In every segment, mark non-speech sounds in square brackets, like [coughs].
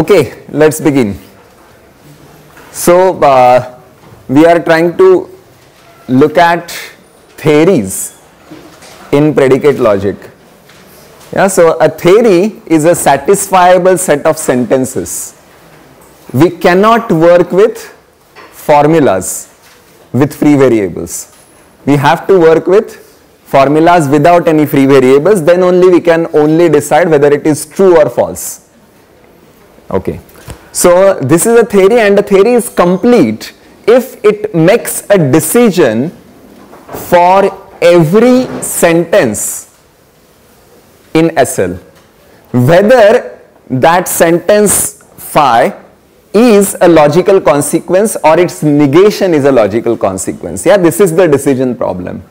Okay, let's begin. So, uh, we are trying to look at theories in predicate logic. Yeah, so a theory is a satisfiable set of sentences. We cannot work with formulas with free variables. We have to work with formulas without any free variables, then only we can only decide whether it is true or false. Okay. So this is a theory and the theory is complete if it makes a decision for every sentence in SL. Whether that sentence phi is a logical consequence or its negation is a logical consequence. Yeah, this is the decision problem.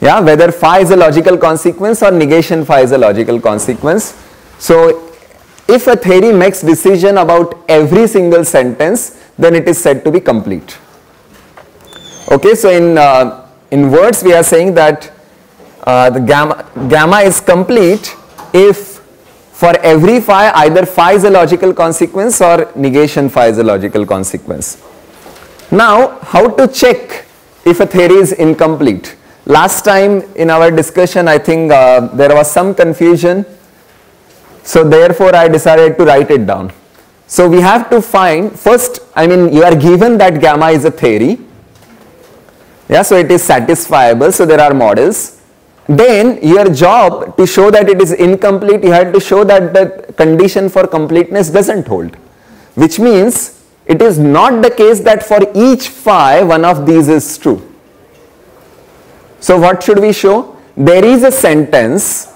Yeah, whether phi is a logical consequence or negation phi is a logical consequence. So if a theory makes decision about every single sentence, then it is said to be complete. Okay, so in, uh, in words we are saying that uh, the gamma, gamma is complete if for every phi either phi is a logical consequence or negation phi is a logical consequence. Now how to check if a theory is incomplete? Last time in our discussion I think uh, there was some confusion so therefore I decided to write it down. So we have to find first I mean you are given that gamma is a theory. Yeah so it is satisfiable. So there are models. Then your job to show that it is incomplete you have to show that the condition for completeness doesn't hold. Which means it is not the case that for each phi one of these is true. So what should we show? There is a sentence.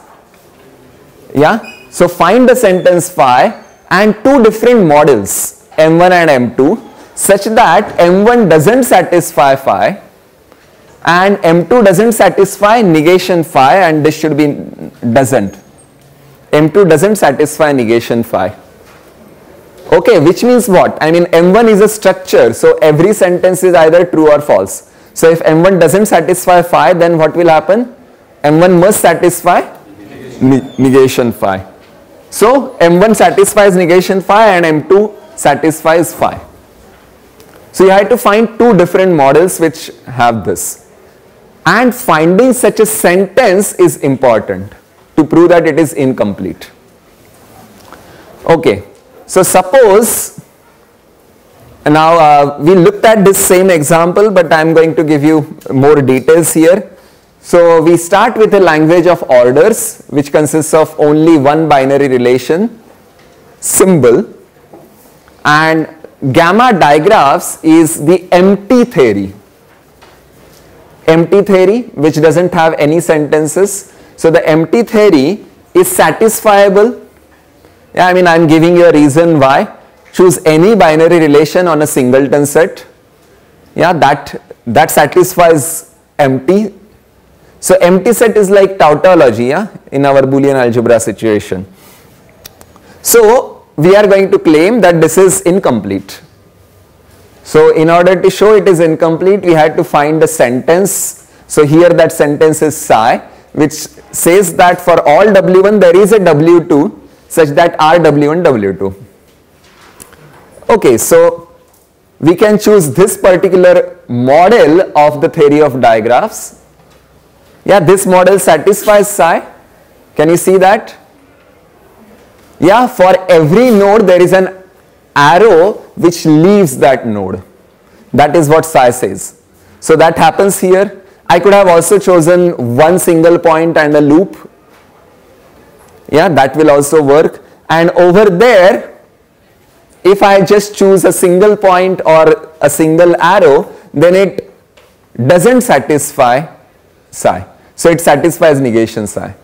Yeah so find the sentence phi and two different models m1 and m2 such that m1 doesn't satisfy phi and M2 doesn't satisfy negation phi and this should be doesn't. M2 doesn't satisfy negation phi. Okay, which means what? I mean M1 is a structure so every sentence is either true or false. So if M1 doesn't satisfy phi then what will happen? M1 must satisfy negation, negation phi. So M1 satisfies negation phi and M2 satisfies phi. So you have to find two different models which have this and finding such a sentence is important to prove that it is incomplete. Okay, so suppose now uh, we looked at this same example but I am going to give you more details here. So we start with a language of orders which consists of only one binary relation symbol and gamma digraphs is the empty theory empty theory which doesn't have any sentences. So the empty theory is satisfiable. Yeah, I mean I am giving you a reason why. Choose any binary relation on a singleton set. Yeah, that that satisfies empty. So empty set is like tautology yeah, in our Boolean algebra situation. So we are going to claim that this is incomplete. So in order to show it is incomplete, we had to find a sentence. So here that sentence is psi, which says that for all W1 there is a W2 such that R W1 W2. Okay, so we can choose this particular model of the theory of digraphs. Yeah, this model satisfies psi. Can you see that? Yeah, for every node there is an arrow which leaves that node. That is what psi says. So that happens here. I could have also chosen one single point and a loop. Yeah, that will also work. And over there, if I just choose a single point or a single arrow, then it doesn't satisfy psi. So it satisfies negation psi.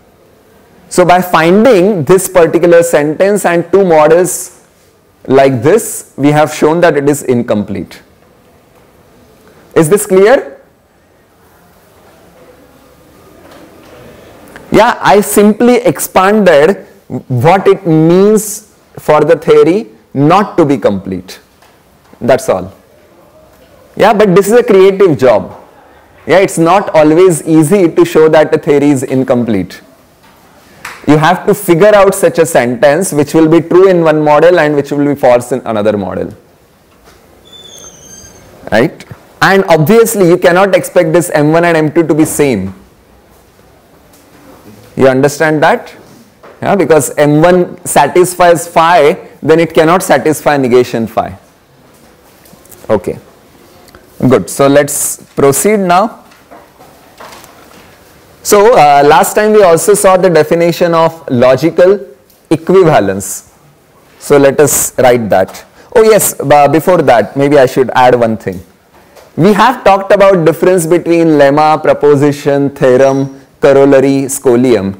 So by finding this particular sentence and two models like this, we have shown that it is incomplete. Is this clear? Yeah, I simply expanded what it means for the theory not to be complete. That's all. Yeah, but this is a creative job. Yeah, it's not always easy to show that a theory is incomplete. you have to figure out such a sentence which will be true in one model and which will be false in another model. Right? And obviously you cannot expect this M1 and M2 to be same. You understand that? Yeah, because M1 satisfies phi, then it cannot satisfy negation phi. Okay. Good. So let's proceed now. So uh, last time we also saw the definition of logical equivalence. So let us write that. Oh yes, before that maybe I should add one thing. We have talked about difference between lemma, proposition, theorem, corollary, scholium.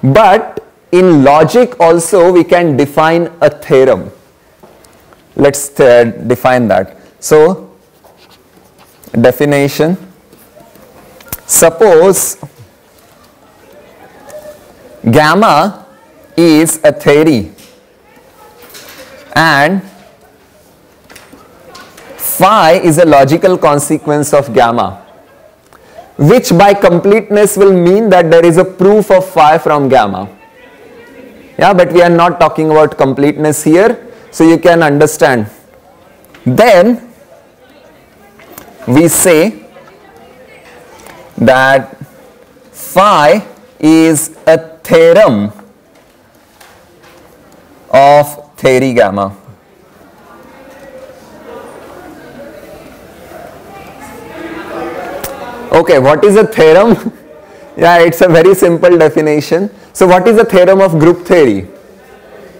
But in logic also we can define a theorem. Let's define that. So definition suppose gamma is a theory. And phi is a logical consequence of gamma which by completeness will mean that there is a proof of phi from gamma. Yeah but we are not talking about completeness here so you can understand. Then we say that phi is a theorem of theory gamma. Okay, what is a theorem? [laughs] yeah, it's a very simple definition. So what is a theorem of group theory?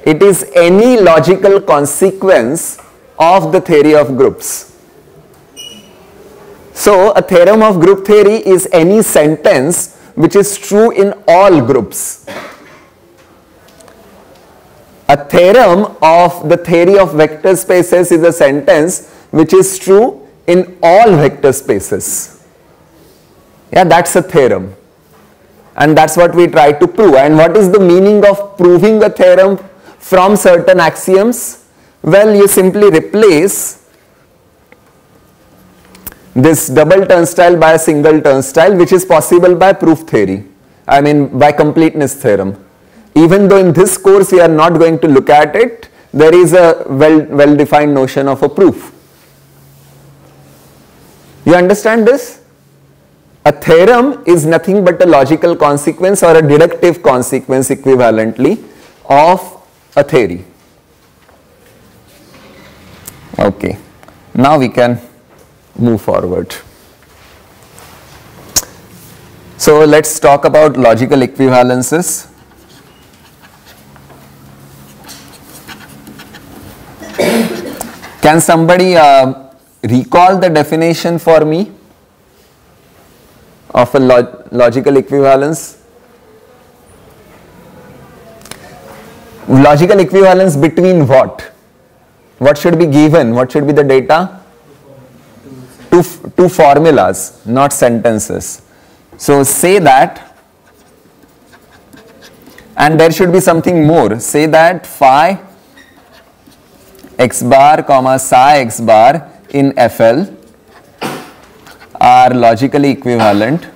It is any logical consequence of the theory of groups. So a theorem of group theory is any sentence which is true in all groups. A theorem of the theory of vector spaces is a sentence which is true in all vector spaces. Yeah, that's a theorem. And that's what we try to prove. And what is the meaning of proving a theorem from certain axioms? Well, you simply replace this double turnstile by a single turnstile which is possible by proof theory. I mean by completeness theorem. Even though in this course we are not going to look at it there is a well well defined notion of a proof. You understand this? A theorem is nothing but a logical consequence or a deductive consequence equivalently of a theory. Okay. Now we can move forward. So let's talk about logical equivalences. [coughs] Can somebody uh, recall the definition for me of a log logical equivalence? Logical equivalence between what? What should be given? What should be the data? Two, two formulas, not sentences. So say that, and there should be something more. Say that phi x bar comma psi x bar in FL are logically equivalent.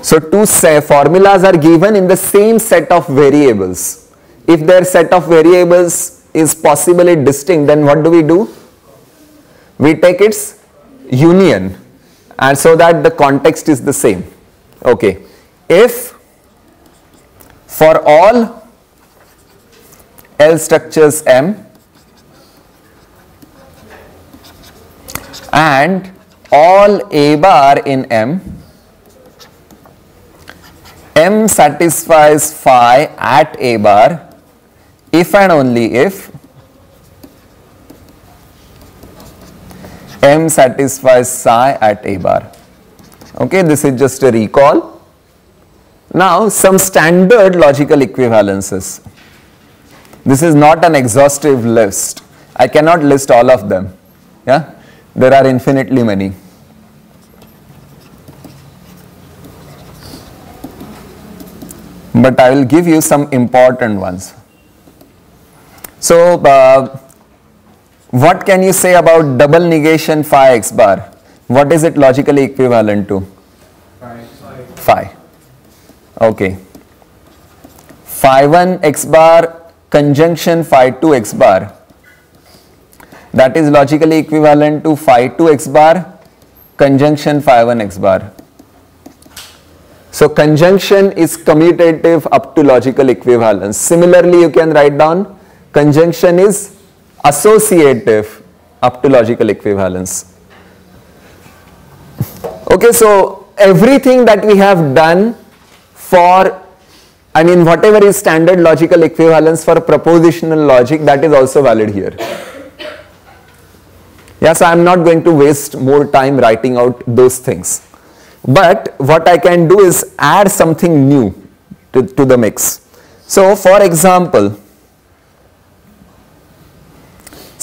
So two formulas are given in the same set of variables if their set of variables is possibly distinct then what do we do? We take its union and so that the context is the same. Okay. If for all L structures M and all A bar in M M satisfies phi at A bar if and only if M satisfies psi at A bar. Okay, this is just a recall. Now, some standard logical equivalences. This is not an exhaustive list. I cannot list all of them. Yeah, there are infinitely many. But I will give you some important ones. So, uh, what can you say about double negation phi x bar? what is it logically equivalent to? Phi. Phi. Okay. Phi 1 x bar conjunction phi 2 x bar that is logically equivalent to phi 2 x bar conjunction phi 1 x bar. So conjunction is commutative up to logical equivalence. Similarly, you can write down conjunction is associative up to logical equivalence. Okay, so everything that we have done for I mean whatever is standard logical equivalence for propositional logic that is also valid here. Yes, I am not going to waste more time writing out those things. But what I can do is add something new to, to the mix. So for example,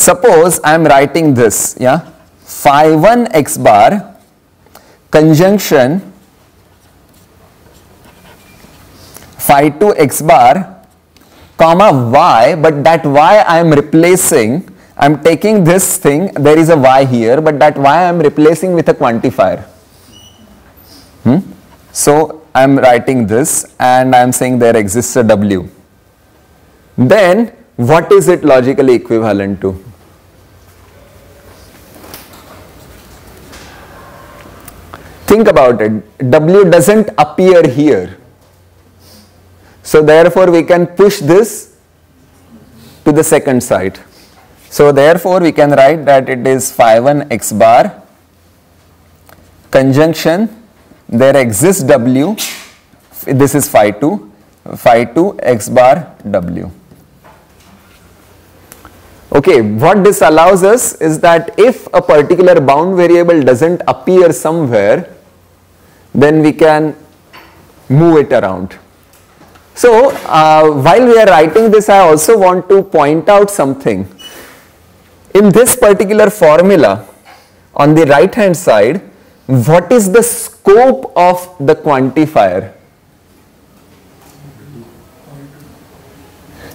suppose I am writing this, yeah, phi 1 x bar conjunction phi 2 x bar comma y but that y I am replacing I am taking this thing there is a y here but that y I am replacing with a quantifier Hmm? So I am writing this and I am saying there exists a W. Then what is it logically equivalent to? Think about it. W doesn't appear here. So therefore we can push this to the second side. So therefore we can write that it is phi 1 x bar conjunction there exists W, this is phi 2, phi 2 x bar W. Okay, what this allows us is that if a particular bound variable doesn't appear somewhere, then we can move it around. So, uh, while we are writing this, I also want to point out something. In this particular formula, on the right hand side, what is the scope of the quantifier?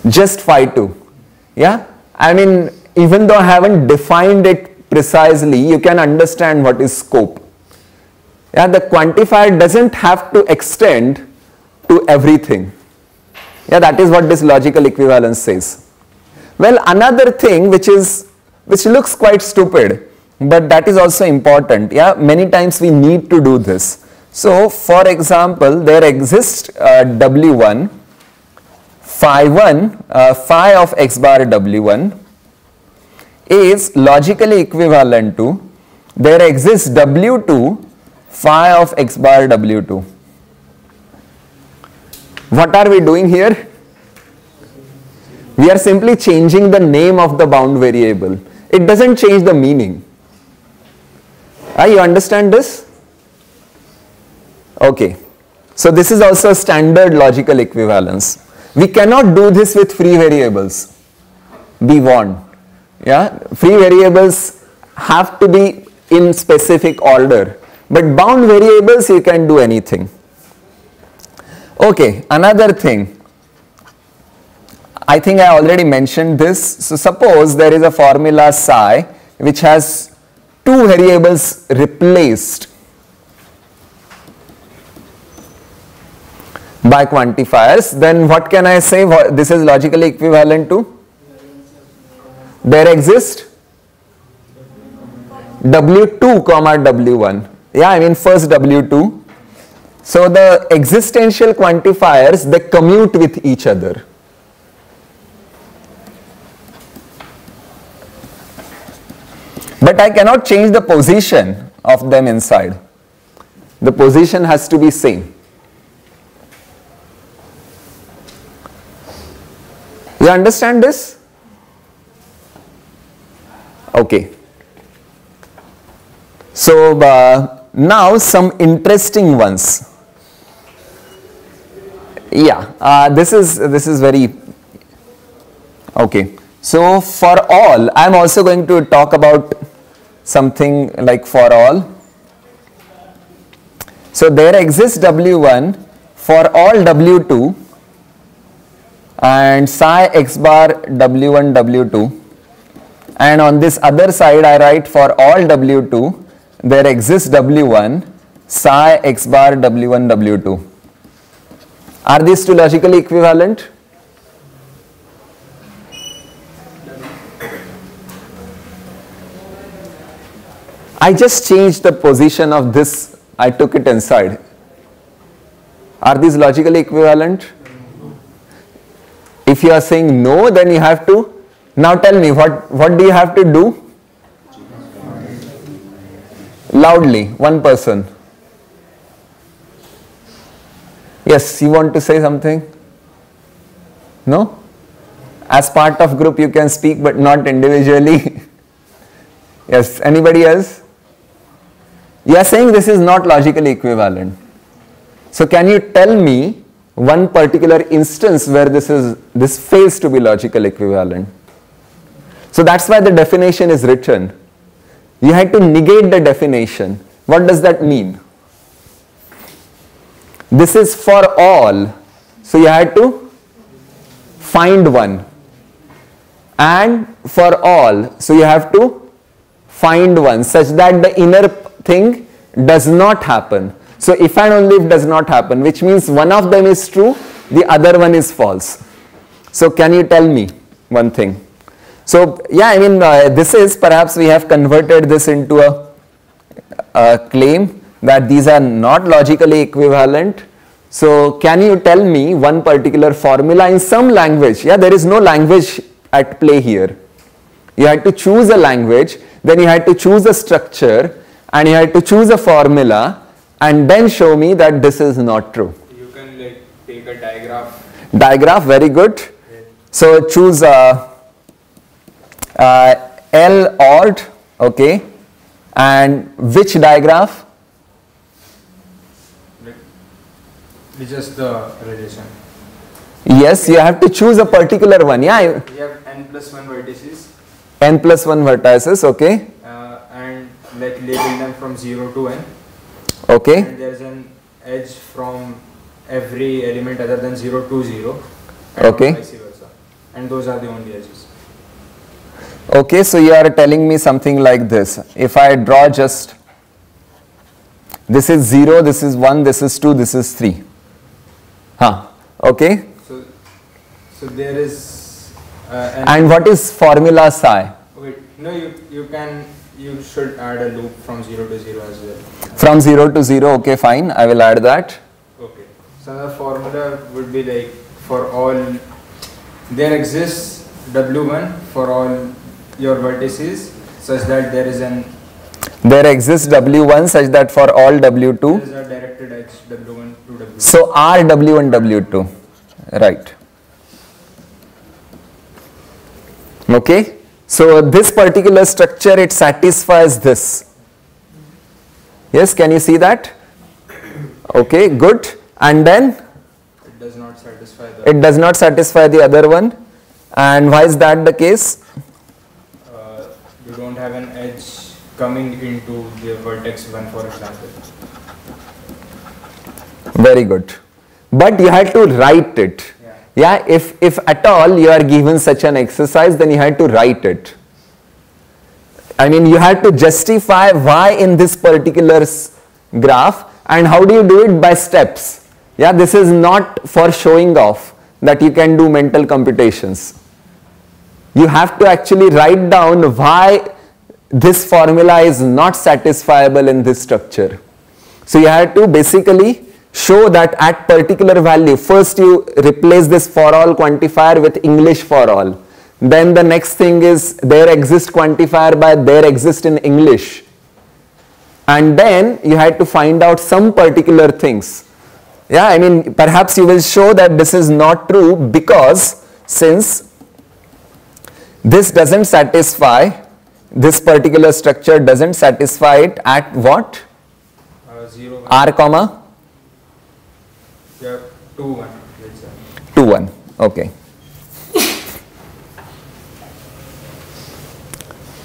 Just phi 2. Yeah? I mean, even though I haven't defined it precisely, you can understand what is scope. Yeah, the quantifier doesn't have to extend to everything. Yeah, that is what this logical equivalence says. Well, another thing which is which looks quite stupid but that is also important yeah many times we need to do this so for example there exists uh, w1 phi 1 uh, phi of x bar w1 is logically equivalent to there exists w2 phi of x bar w2 what are we doing here we are simply changing the name of the bound variable it doesn't change the meaning Ah, you understand this? Okay. So this is also standard logical equivalence. We cannot do this with free variables. Be warned. Yeah, free variables have to be in specific order. But bound variables you can do anything. Okay, another thing. I think I already mentioned this. So suppose there is a formula psi which has two variables replaced by quantifiers, then what can I say this is logically equivalent to? There exists W2 comma W1. Yeah, I mean first W2. So the existential quantifiers, they commute with each other. But I cannot change the position of them inside. The position has to be same. You understand this? Okay. So uh, now some interesting ones. Yeah, uh, this is this is very okay. So for all, I am also going to talk about something like for all. So there exists W1 for all W2 and psi x bar W1 W2 and on this other side I write for all W2 there exists W1 psi x bar W1 W2. Are these two logically equivalent? I just changed the position of this, I took it inside. Are these logically equivalent? If you are saying no, then you have to, now tell me, what, what do you have to do? Loudly, one person. Yes, you want to say something? No? As part of group you can speak but not individually. [laughs] yes, anybody else? You are saying this is not logically equivalent. So can you tell me one particular instance where this is this fails to be logical equivalent? So that's why the definition is written. You had to negate the definition. What does that mean? This is for all. So you had to find one. And for all. So you have to find one such that the inner thing does not happen. So if and only if does not happen, which means one of them is true, the other one is false. So can you tell me one thing? So yeah, I mean uh, this is perhaps we have converted this into a, a claim that these are not logically equivalent. So can you tell me one particular formula in some language? Yeah, there is no language at play here. You had to choose a language, then you had to choose a structure and you had to choose a formula and then show me that this is not true. You can like take a digraph. Digraph, very good. So choose uh, uh, L ord, okay, and which digraph? Just the relation. Yes, you have to choose a particular one. Yeah, We have n plus 1 vertices n plus 1 vertices, okay, uh, and like label them from 0 to n. okay, And there's an edge from every element other than 0 to 0. And Okay. Vice versa. And those are the only edges. Okay. So you are telling me something like this. If I draw just this is 0, this is 1, this is 2, this is 3. Huh, okay. So, so there is uh, And what is formula psi? wait, no, you you can you should add a loop from 0 to 0 as well. From 0 to 0, okay, fine, I will add that. Okay. So the formula would be like for all there exists W1 for all your vertices such that there is an There exists W1 such that for all W2, there is a directed edge W1 to W2. so R W1 W2, right. Okay, so this particular structure it satisfies this. Yes, can you see that? Okay, good. And then It does not satisfy the it does not satisfy the other one. And why is that the case? uh, you don't have an edge coming into the vertex 1 for example. Very good. But you had to write it. Yeah. Yeah, if, if at all you are given such an exercise, then you had to write it. I mean, you had to justify why in this particular graph and how do you do it by steps. Yeah, this is not for showing off that you can do mental computations. You have to actually write down why this formula is not satisfiable in this structure. So you have to basically show that at particular value, first you replace this for all quantifier with English for all. Then the next thing is there exist quantifier by there exist in English. And then you had to find out some particular things. Yeah, I mean, perhaps you will show that this is not true because since this doesn't satisfy, this particular structure doesn't satisfy it at what? Uh, 0 R comma? Yeah, 2 1 let's 2 1 okay.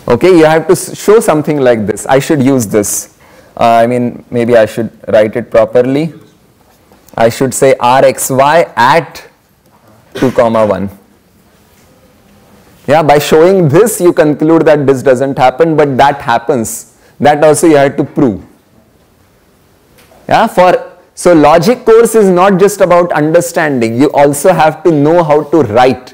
Okay you have to show something like this. I should use this. Uh, i mean maybe i should write it properly. I should say rxy at 2 comma 1 yeah by showing this you conclude that this doesn't happen but that happens that also you have to prove. Yeah, for so logic course is not just about understanding, you also have to know how to write.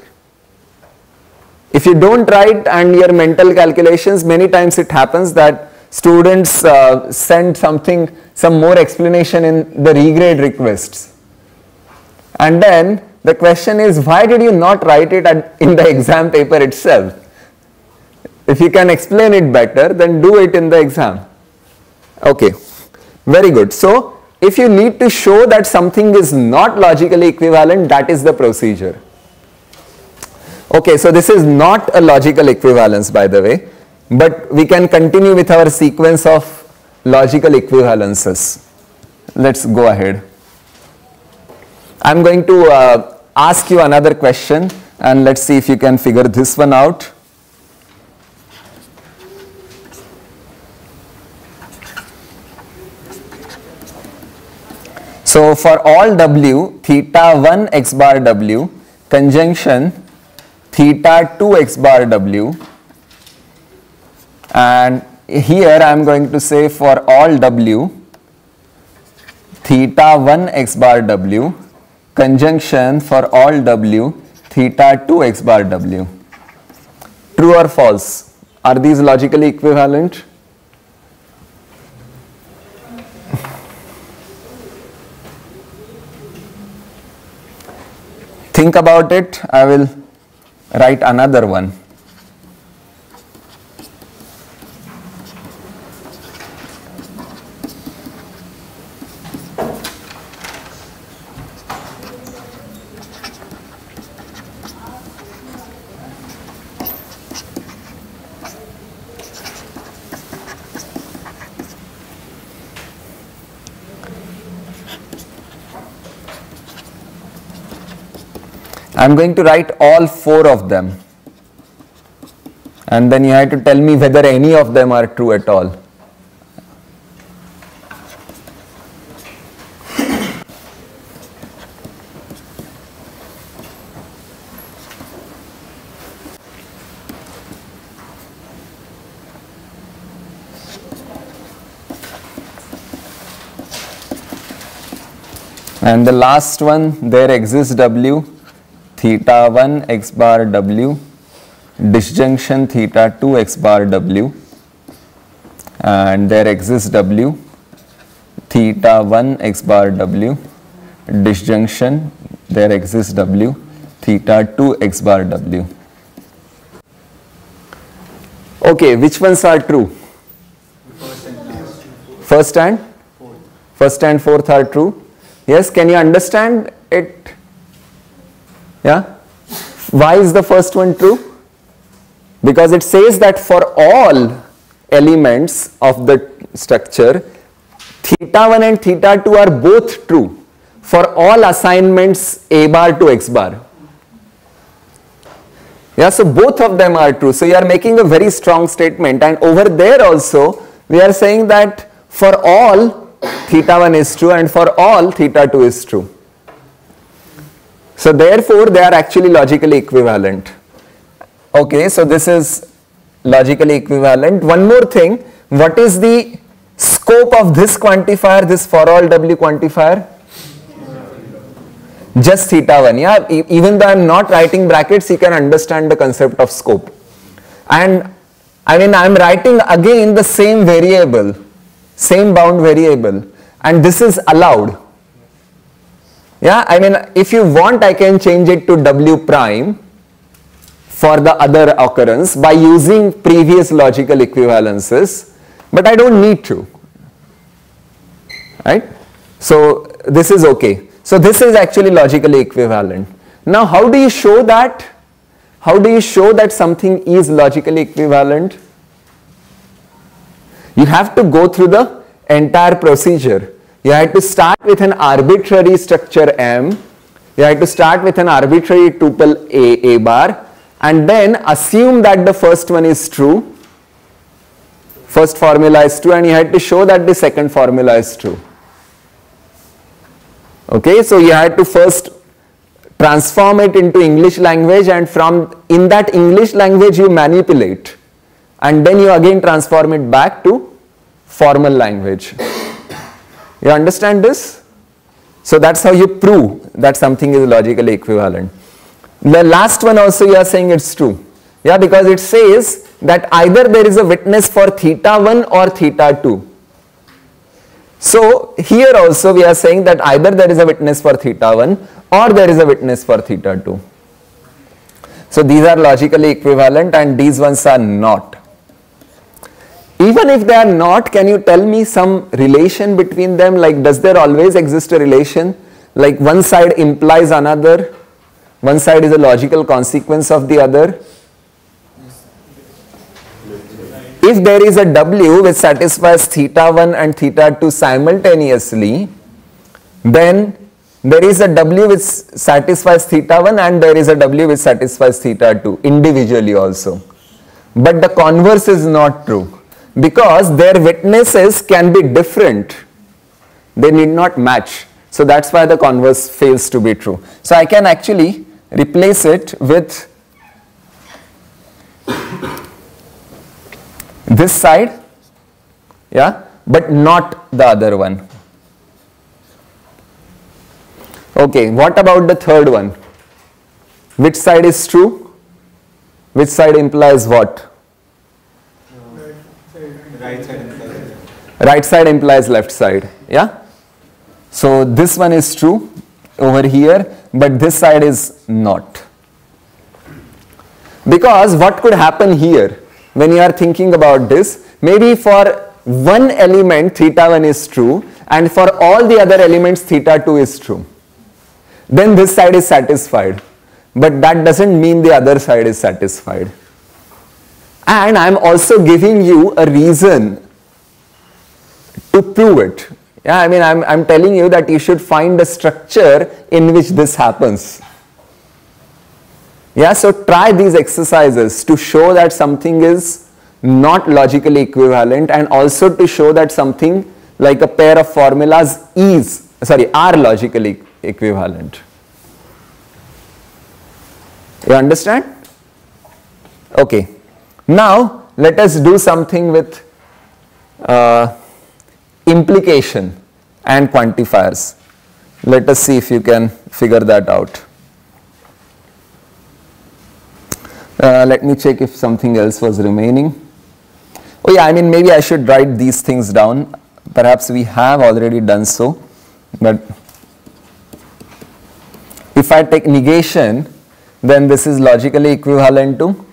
If you don't write and your mental calculations, many times it happens that students uh, send something, some more explanation in the regrade requests. And then the question is, why did you not write it at, in the exam paper itself? If you can explain it better, then do it in the exam. Okay, very good. So, if you need to show that something is not logically equivalent, that is the procedure. Okay, so this is not a logical equivalence by the way, but we can continue with our sequence of logical equivalences. Let's go ahead. I am going to uh, ask you another question and let's see if you can figure this one out. So for all w theta 1 x bar w conjunction theta 2 x bar w and here I am going to say for all w theta 1 x bar w conjunction for all w theta 2 x bar w. True or false? Are these logically equivalent? think about it, I will write another one. I am going to write all four of them and then you have to tell me whether any of them are true at all. And the last one, there exists W theta 1 x bar w disjunction theta 2 x bar w and there exists w theta 1 x bar w disjunction there exists w theta 2 x bar w. Okay, which ones are true? First and first and fourth are true. Yes, can you understand it yeah? Why is the first one true? Because it says that for all elements of the structure, theta 1 and theta 2 are both true for all assignments a bar to x bar. Yeah, so both of them are true. So you are making a very strong statement and over there also we are saying that for all theta 1 is true and for all theta 2 is true. So therefore they are actually logically equivalent. Okay, so this is logically equivalent. One more thing, what is the scope of this quantifier, this for all W quantifier? Just theta 1, yeah, even though I am not writing brackets, you can understand the concept of scope. And I mean, I am writing again the same variable, same bound variable, and this is allowed yeah, I mean, if you want, I can change it to W prime for the other occurrence by using previous logical equivalences, but I don't need to, right? So this is okay. So this is actually logically equivalent. Now, how do you show that? How do you show that something is logically equivalent? You have to go through the entire procedure you had to start with an arbitrary structure M. You had to start with an arbitrary tuple A, A bar and then assume that the first one is true. First formula is true and you had to show that the second formula is true. Okay, so you had to first transform it into English language and from in that English language you manipulate and then you again transform it back to formal language. You understand this? So that's how you prove that something is logically equivalent. The last one also you are saying it's true. Yeah, because it says that either there is a witness for theta 1 or theta 2. So here also we are saying that either there is a witness for theta 1 or there is a witness for theta 2. So these are logically equivalent and these ones are not. Even if they are not, can you tell me some relation between them? Like does there always exist a relation? Like one side implies another, one side is a logical consequence of the other. If there is a W which satisfies theta 1 and theta 2 simultaneously, then there is a W which satisfies theta 1 and there is a W which satisfies theta 2 individually also. But the converse is not true because their witnesses can be different. They need not match. So that's why the converse fails to be true. So I can actually replace it with this side, yeah, but not the other one. Okay, what about the third one? Which side is true? Which side implies what? Right side implies Right side implies left side. Yeah? So this one is true over here, but this side is not. Because what could happen here when you are thinking about this? Maybe for one element theta 1 is true and for all the other elements theta 2 is true. Then this side is satisfied. But that doesn't mean the other side is satisfied. And I am also giving you a reason to prove it. Yeah, I mean, I'm, I'm telling you that you should find a structure in which this happens. Yeah, so try these exercises to show that something is not logically equivalent and also to show that something like a pair of formulas is, sorry, are logically equivalent. You understand? Okay. Now, let us do something with uh, implication and quantifiers. Let us see if you can figure that out. Uh, let me check if something else was remaining. Oh yeah, I mean maybe I should write these things down. Perhaps we have already done so. But if I take negation, then this is logically equivalent to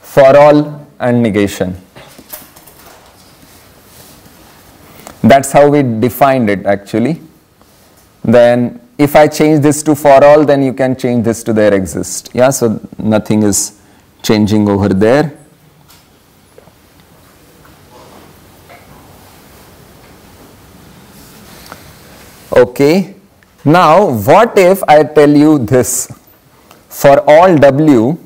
for all and negation. That's how we defined it actually. Then if I change this to for all, then you can change this to there exist. Yeah, so nothing is changing over there. Okay, now what if I tell you this? For all w,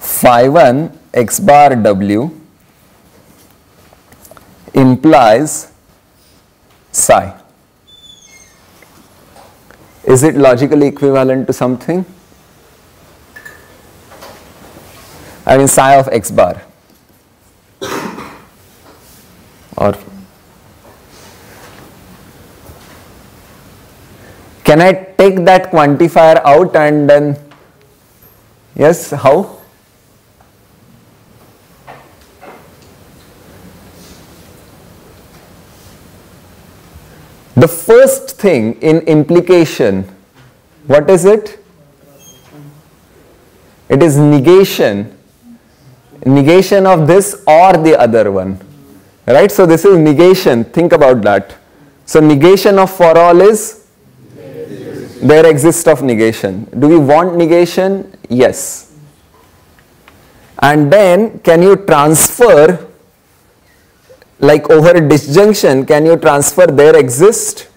phi 1 x bar w implies psi. Is it logically equivalent to something? I mean psi of x bar or can I take that quantifier out and then yes how The first thing in implication, what is it? It is negation. Negation of this or the other one. Right? So this is negation. Think about that. So negation of for all is there exists of negation. Do we want negation? Yes. And then can you transfer like over a disjunction, can you transfer there exist?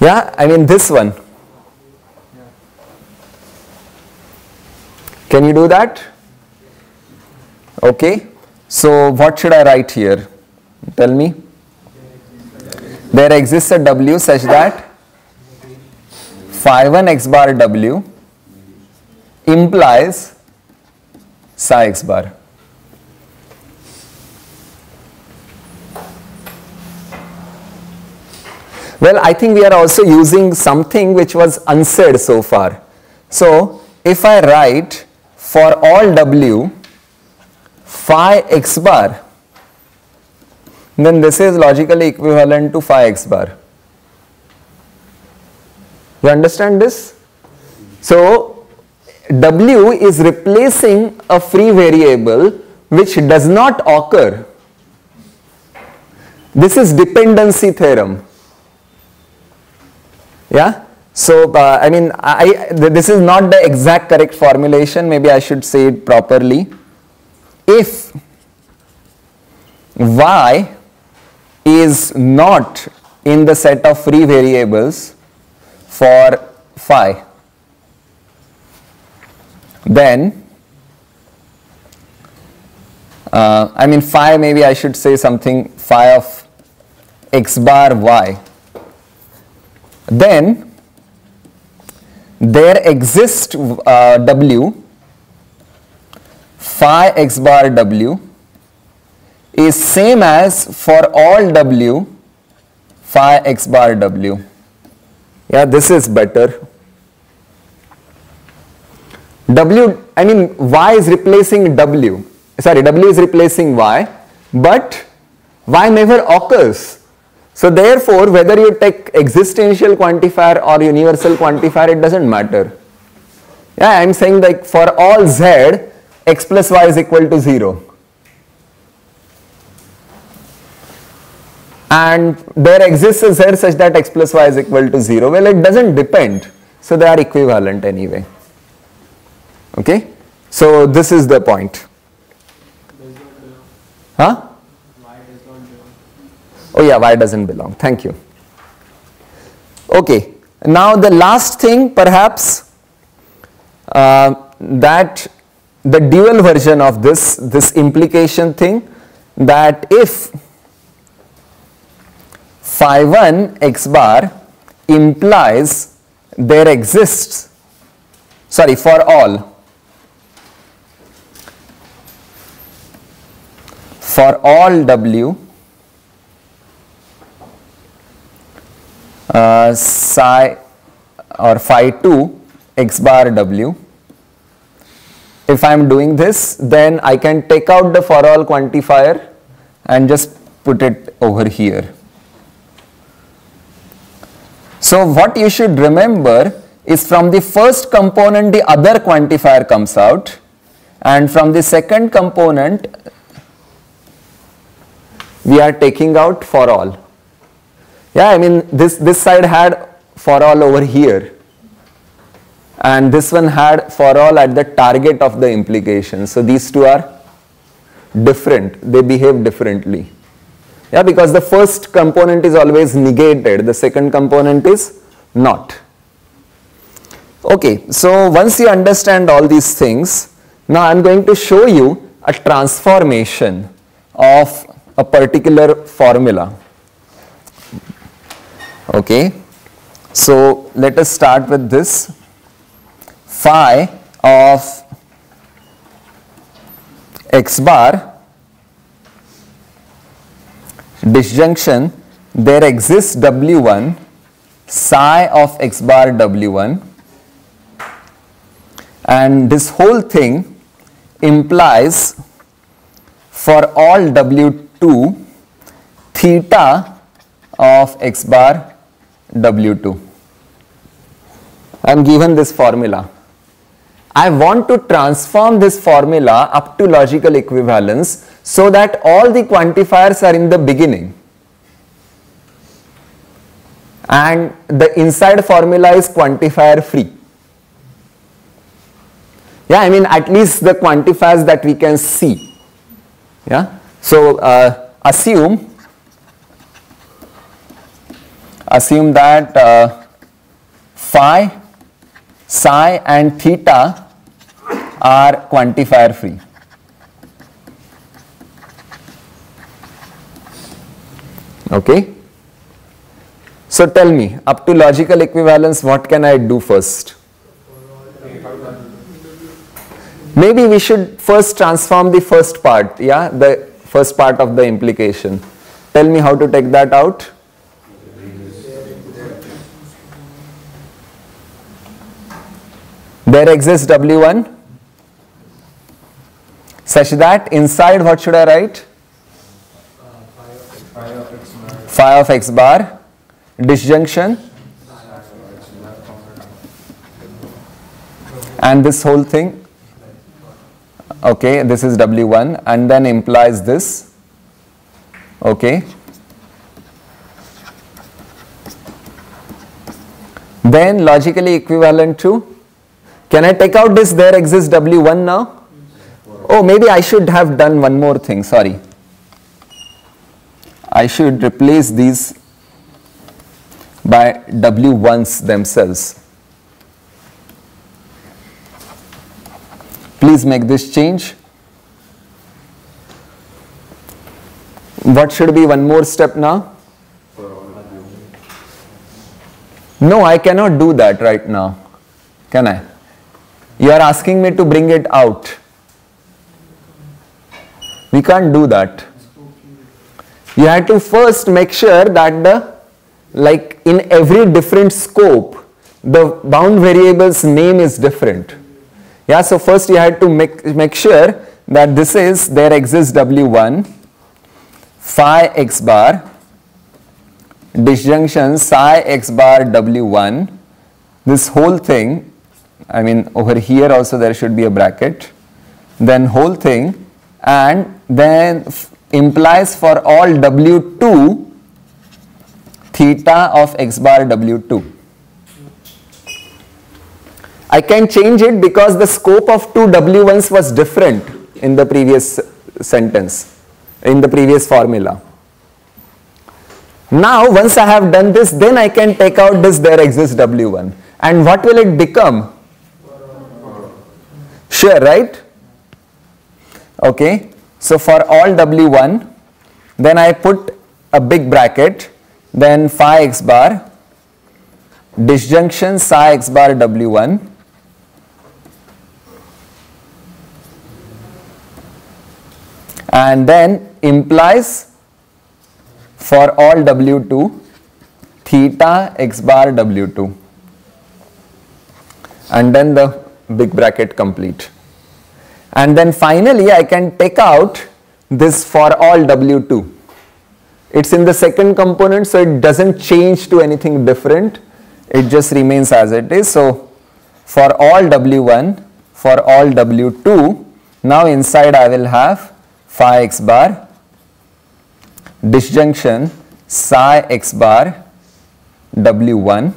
Yeah, I mean this one. Can you do that? Okay. So what should I write here? Tell me. There exists a W such that phi 1 x bar W implies psi x bar. Well, I think we are also using something which was unsaid so far. So, if I write for all w phi x bar, then this is logically equivalent to phi x bar. You understand this? So, w is replacing a free variable which does not occur. This is dependency theorem. Yeah. So, uh, I mean, I, this is not the exact correct formulation. Maybe I should say it properly. If y is not in the set of free variables for phi, then uh, I mean phi maybe I should say something phi of x bar y then there exists uh, w phi x bar w is same as for all w phi x bar w. Yeah, this is better. W, I mean y is replacing w, sorry w is replacing y, but y never occurs. So therefore, whether you take existential quantifier or universal quantifier, it doesn't matter. Yeah, I am saying like for all z, x plus y is equal to 0. And there exists a z such that x plus y is equal to 0. Well, it doesn't depend. So they are equivalent anyway. Okay. So this is the point. Huh? Oh yeah, y doesn't belong. Thank you. Okay. Now the last thing perhaps uh, that the dual version of this, this implication thing that if phi 1 x bar implies there exists, sorry for all, for all w psi or phi 2 x bar w. If I am doing this, then I can take out the for all quantifier and just put it over here. So what you should remember is from the first component the other quantifier comes out and from the second component we are taking out for all. Yeah, I mean this, this side had for all over here and this one had for all at the target of the implication. So these two are different, they behave differently. Yeah, because the first component is always negated, the second component is not. Okay, so once you understand all these things, now I am going to show you a transformation of a particular formula. Okay, so let us start with this phi of x bar disjunction there exists w1 psi of x bar w1 and this whole thing implies for all w2 theta of x bar w2. I am given this formula. I want to transform this formula up to logical equivalence so that all the quantifiers are in the beginning and the inside formula is quantifier free. Yeah, I mean at least the quantifiers that we can see. Yeah, so uh, assume assume that uh, phi, psi and theta are quantifier free. Okay. So tell me, up to logical equivalence, what can I do first? Maybe we should first transform the first part, yeah, the first part of the implication. Tell me how to take that out. There exists W1 such that inside what should I write? Phi of x bar, disjunction. And this whole thing. Okay this is w1 and then implies this. Okay. Then logically equivalent to can I take out this there exists w1 now oh maybe I should have done one more thing sorry I should replace these by w1s themselves Please make this change. What should be one more step now? No, I cannot do that right now. Can I? You are asking me to bring it out. We can't do that. You have to first make sure that the, like in every different scope, the bound variable's name is different. Yeah, so first you had to make, make sure that this is, there exists W1, phi x bar, disjunction psi x bar W1, this whole thing, I mean over here also there should be a bracket, then whole thing and then implies for all W2 theta of x bar W2. I can change it because the scope of two W1s was different in the previous sentence, in the previous formula. Now once I have done this, then I can take out this there exists W1. And what will it become? Sure, right? Okay. So for all W1, then I put a big bracket, then phi x bar, disjunction psi x bar W1 and then implies for all W2 theta x bar W2 and then the big bracket complete. And then finally I can take out this for all W2. It's in the second component so it doesn't change to anything different. It just remains as it is. So for all W1, for all W2, now inside I will have phi x bar disjunction psi x bar w1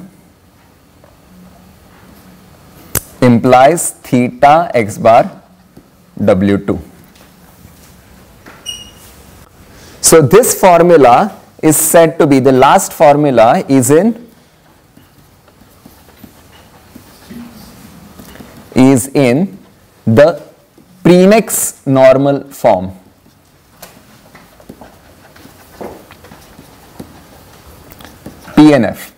implies theta x bar w2. So this formula is said to be the last formula is in is in the prenex normal form. PNF.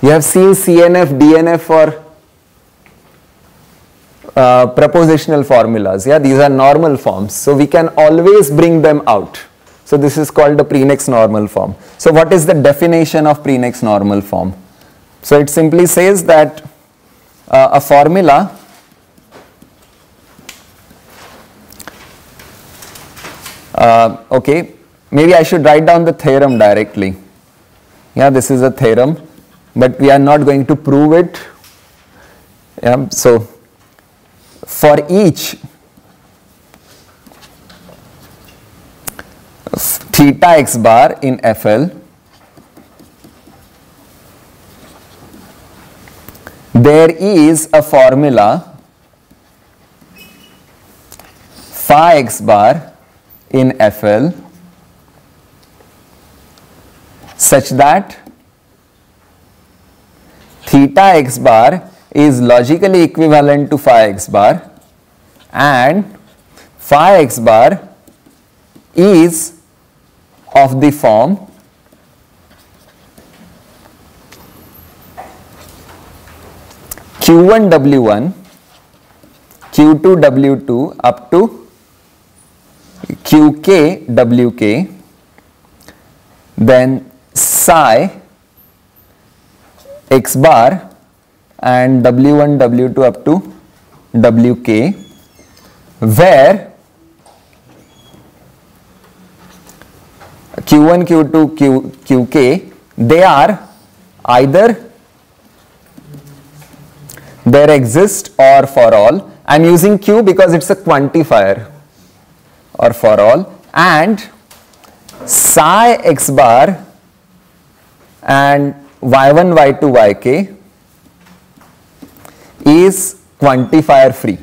You have seen CNF, DNF for uh, propositional formulas. Yeah, these are normal forms. So we can always bring them out. So this is called the prenex normal form. So what is the definition of prenex normal form? So it simply says that uh, a formula uh, okay maybe I should write down the theorem directly yeah this is a theorem but we are not going to prove it yeah so for each theta x bar in FL there is a formula phi x bar in FL such that theta x bar is logically equivalent to phi x bar and phi x bar is of the form q1 w1 q2 w2 up to qk wk then psi x bar and w1 w2 up to wk where q1 q2 q, qk they are either there exist or for all. I am using q because it's a quantifier or for all. And psi x bar and y1 y2 yk is quantifier free.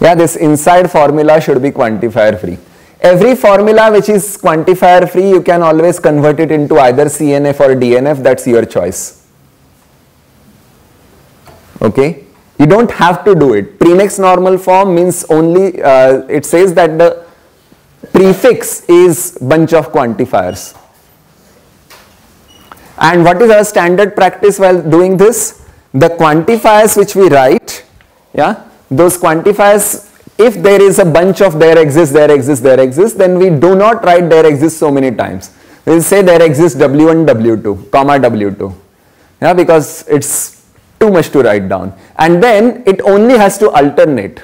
Yeah this inside formula should be quantifier free. Every formula which is quantifier free you can always convert it into either cnf or dnf that's your choice. Okay? You don't have to do it. Prenex normal form means only uh, it says that the prefix is bunch of quantifiers. And what is our standard practice while doing this? The quantifiers which we write yeah those quantifiers if there is a bunch of there exists there exists there exists then we do not write there exists so many times. We will say there exists w1 w2 comma w2 yeah because it's too much to write down. And then it only has to alternate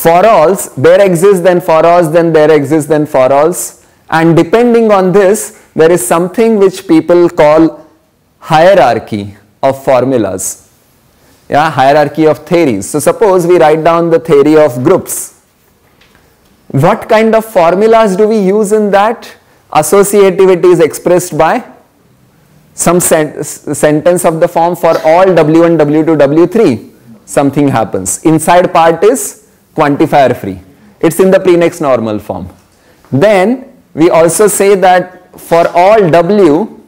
for alls there exists then for alls then there exists then for alls and depending on this there is something which people call hierarchy of formulas yeah, hierarchy of theories. So suppose we write down the theory of groups. What kind of formulas do we use in that? Associativity is expressed by some sen sentence of the form for all W1, W2, W3. Something happens. Inside part is quantifier free. It's in the Prenex normal form. Then we also say that for all W,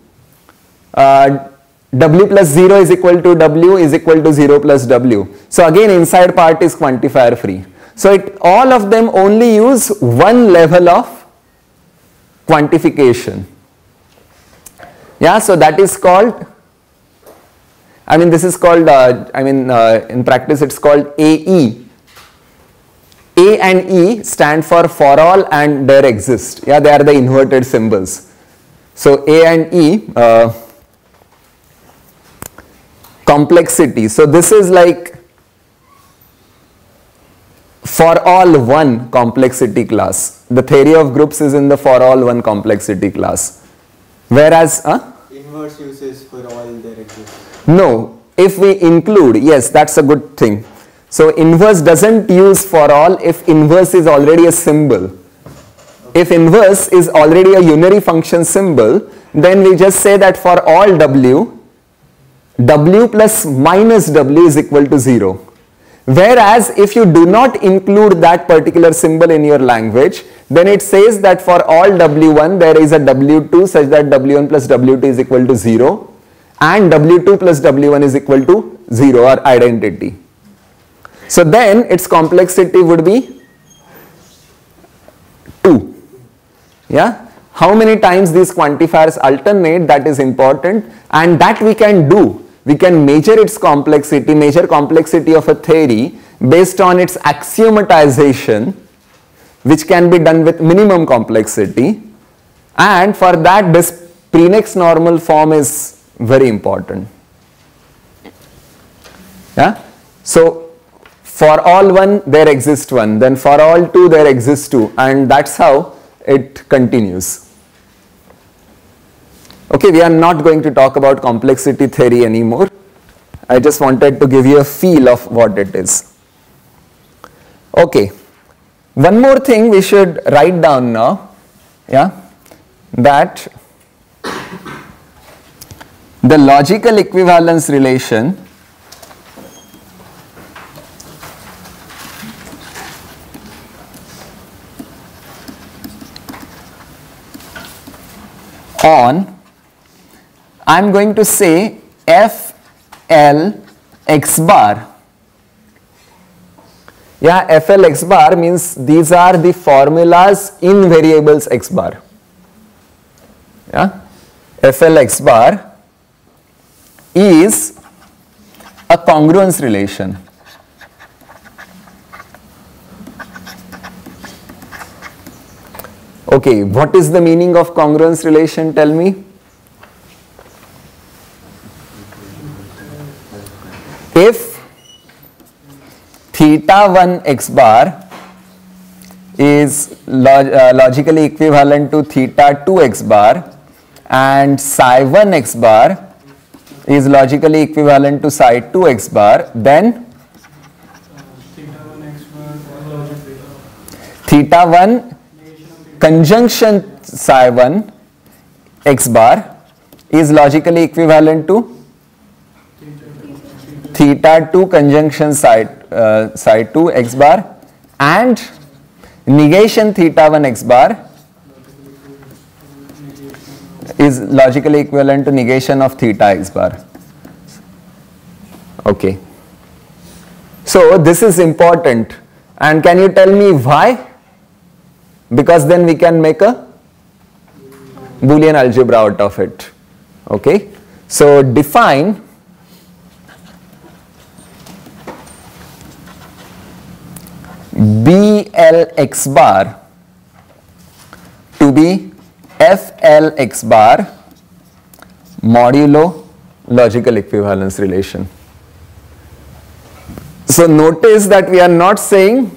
uh, w plus 0 is equal to w is equal to 0 plus w. So again inside part is quantifier free. So it, all of them only use one level of quantification. Yeah, so that is called, I mean this is called, uh, I mean uh, in practice it's called AE. A and E stand for for all and there exist. Yeah, they are the inverted symbols. So A and E, uh, complexity. So this is like for all one complexity class. The theory of groups is in the for all one complexity class. Whereas, huh? Inverse uses for all there exist. No, if we include, yes, that's a good thing. So inverse doesn't use for all if inverse is already a symbol. If inverse is already a unary function symbol, then we just say that for all w, w plus minus w is equal to 0. Whereas if you do not include that particular symbol in your language, then it says that for all w1 there is a w2 such that w1 plus w2 is equal to 0 and w2 plus w1 is equal to 0 or identity. So then its complexity would be 2. Yeah. How many times these quantifiers alternate that is important and that we can do we can measure its complexity, measure complexity of a theory based on its axiomatization which can be done with minimum complexity and for that this Prenex normal form is very important. Yeah. So for all one there exists one then for all two there exists two and that's how it continues. Okay, we are not going to talk about complexity theory anymore. I just wanted to give you a feel of what it is. Okay, one more thing we should write down now, yeah, that the logical equivalence relation on I am going to say f l x bar. Yeah, f l x bar means these are the formulas in variables x bar. Yeah, f l x bar is a congruence relation. Okay, what is the meaning of congruence relation? Tell me. If theta 1 x bar is log uh, logically equivalent to theta 2 x bar and psi 1 x bar is logically equivalent to psi 2 x bar then theta 1 conjunction psi 1 x bar is logically equivalent to theta 2 conjunction psi, uh, psi 2 x bar and negation theta 1 x bar is logically equivalent to negation of theta x bar. Okay. So this is important and can you tell me why? Because then we can make a Boolean algebra out of it. Okay. So define BLX bar to be FLX bar modulo logical equivalence relation. So notice that we are not saying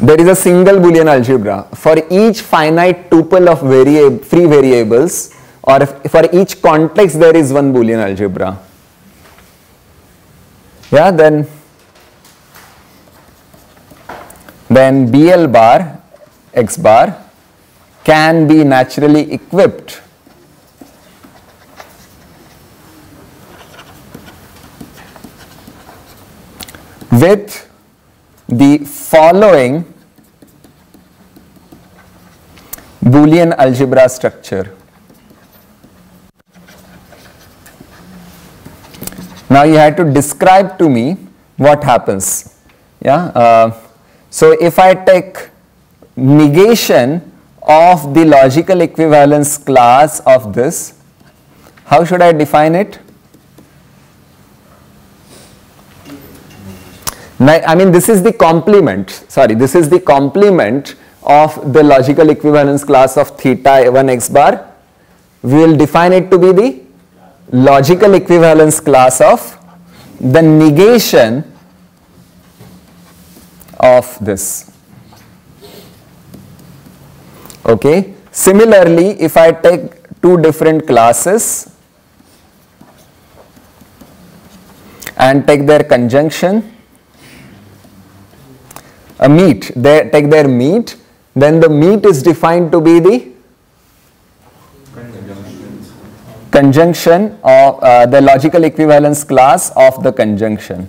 there is a single Boolean algebra. For each finite tuple of variab free variables or for each context there is one Boolean algebra. Yeah, then then BL bar X bar can be naturally equipped with the following Boolean algebra structure. Now you have to describe to me what happens. Yeah. Uh, so if I take negation of the logical equivalence class of this, how should I define it? I mean this is the complement, sorry, this is the complement of the logical equivalence class of theta 1 x bar. We will define it to be the logical equivalence class of the negation of this. Okay. Similarly, if I take two different classes and take their conjunction, a meet, they take their meet, then the meet is defined to be the conjunction of uh, the logical equivalence class of the conjunction.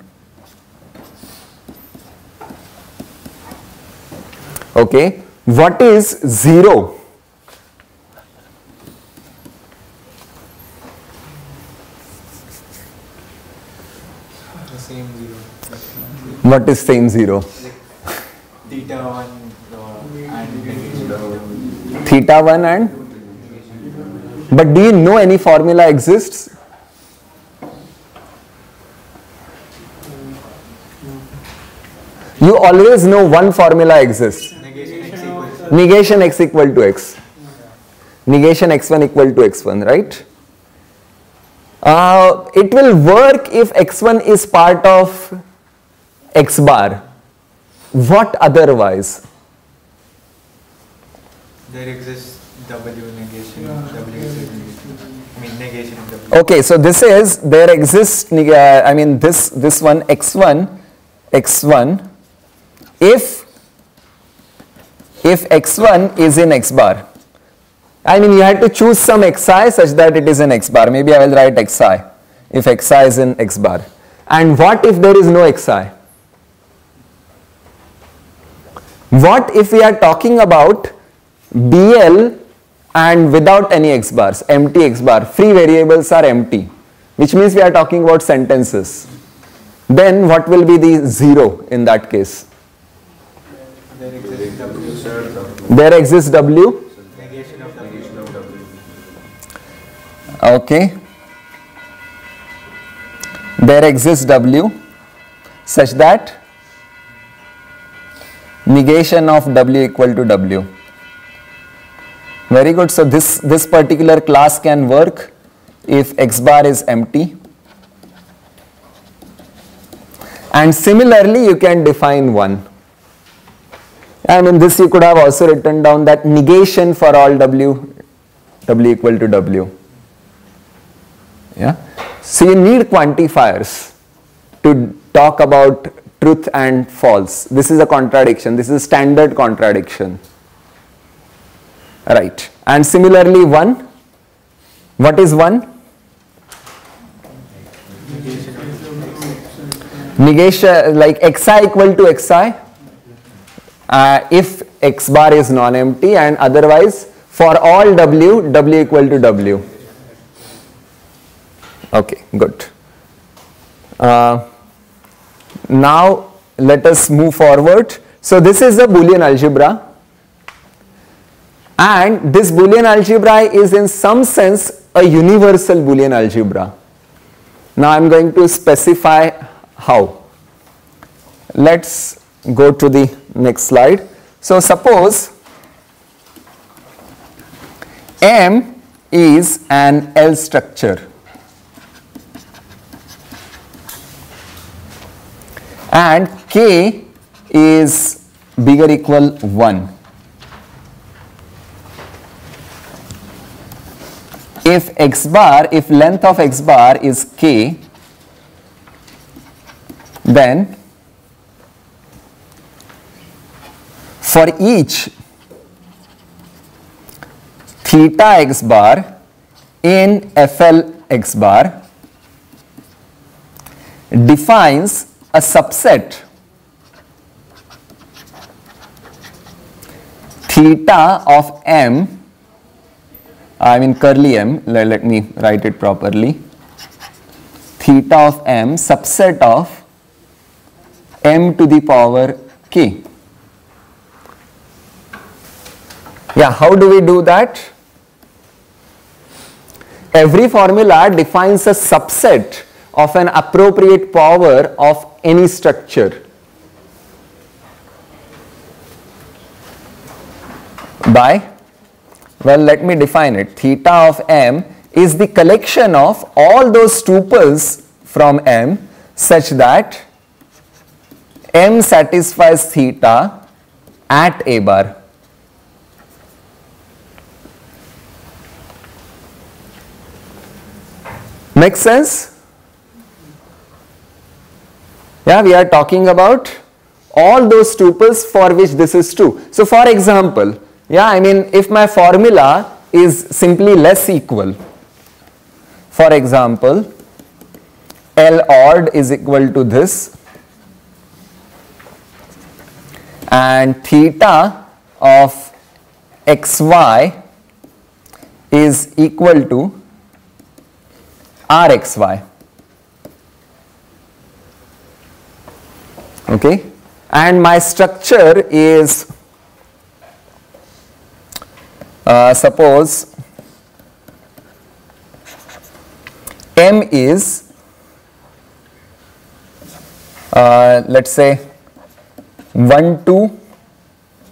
Okay, what is 0? The same zero. What is same 0? Theta 1 uh, and. Theta 1 and? But do you know any formula exists? You always know one formula exists. Negation x negation x equal to x negation x1 equal to x1 right uh, it will work if x1 is part of x bar what otherwise There exists W negation. W negation. Mean negation of W. okay so this is there exists uh, i mean this this one x1 x1 if if x1 is in x bar i mean you had to choose some xi such that it is in x bar maybe i will write xi if xi is in x bar and what if there is no xi what if we are talking about bl and without any x bars empty x bar? Free variables are empty which means we are talking about sentences. Then what will be the zero in that case? There exists W. there exists w. Okay. There exists w such that negation of w equal to w. Very good. So this this particular class can work if x bar is empty. And similarly you can define one. And in this you could have also written down that negation for all w w equal to w. Yeah? So you need quantifiers to talk about truth and false. This is a contradiction. This is a standard contradiction. Right. And similarly one? What is one? Negation like xi equal to xi? Uh, if x bar is non-empty and otherwise for all w, w equal to w. Okay, good. Uh, now let us move forward. So this is a Boolean algebra and this Boolean algebra is in some sense a universal Boolean algebra. Now I am going to specify how. Let's go to the next slide. So suppose M is an L structure and K is bigger equal 1. If x bar, if length of x bar is K, then for each theta x bar in FL x bar defines a subset. Theta of m I mean curly m let, let me write it properly. Theta of m subset of m to the power k. Yeah how do we do that? Every formula defines a subset of an appropriate power of any structure. By? Well let me define it. Theta of m is the collection of all those tuples from m such that m satisfies theta at a bar. Make sense? Yeah, we are talking about all those tuples for which this is true. So for example, yeah, I mean if my formula is simply less equal, for example, L ord is equal to this and theta of xy is equal to rxy okay? And my structure is uh, suppose m is uh, let's say 1 2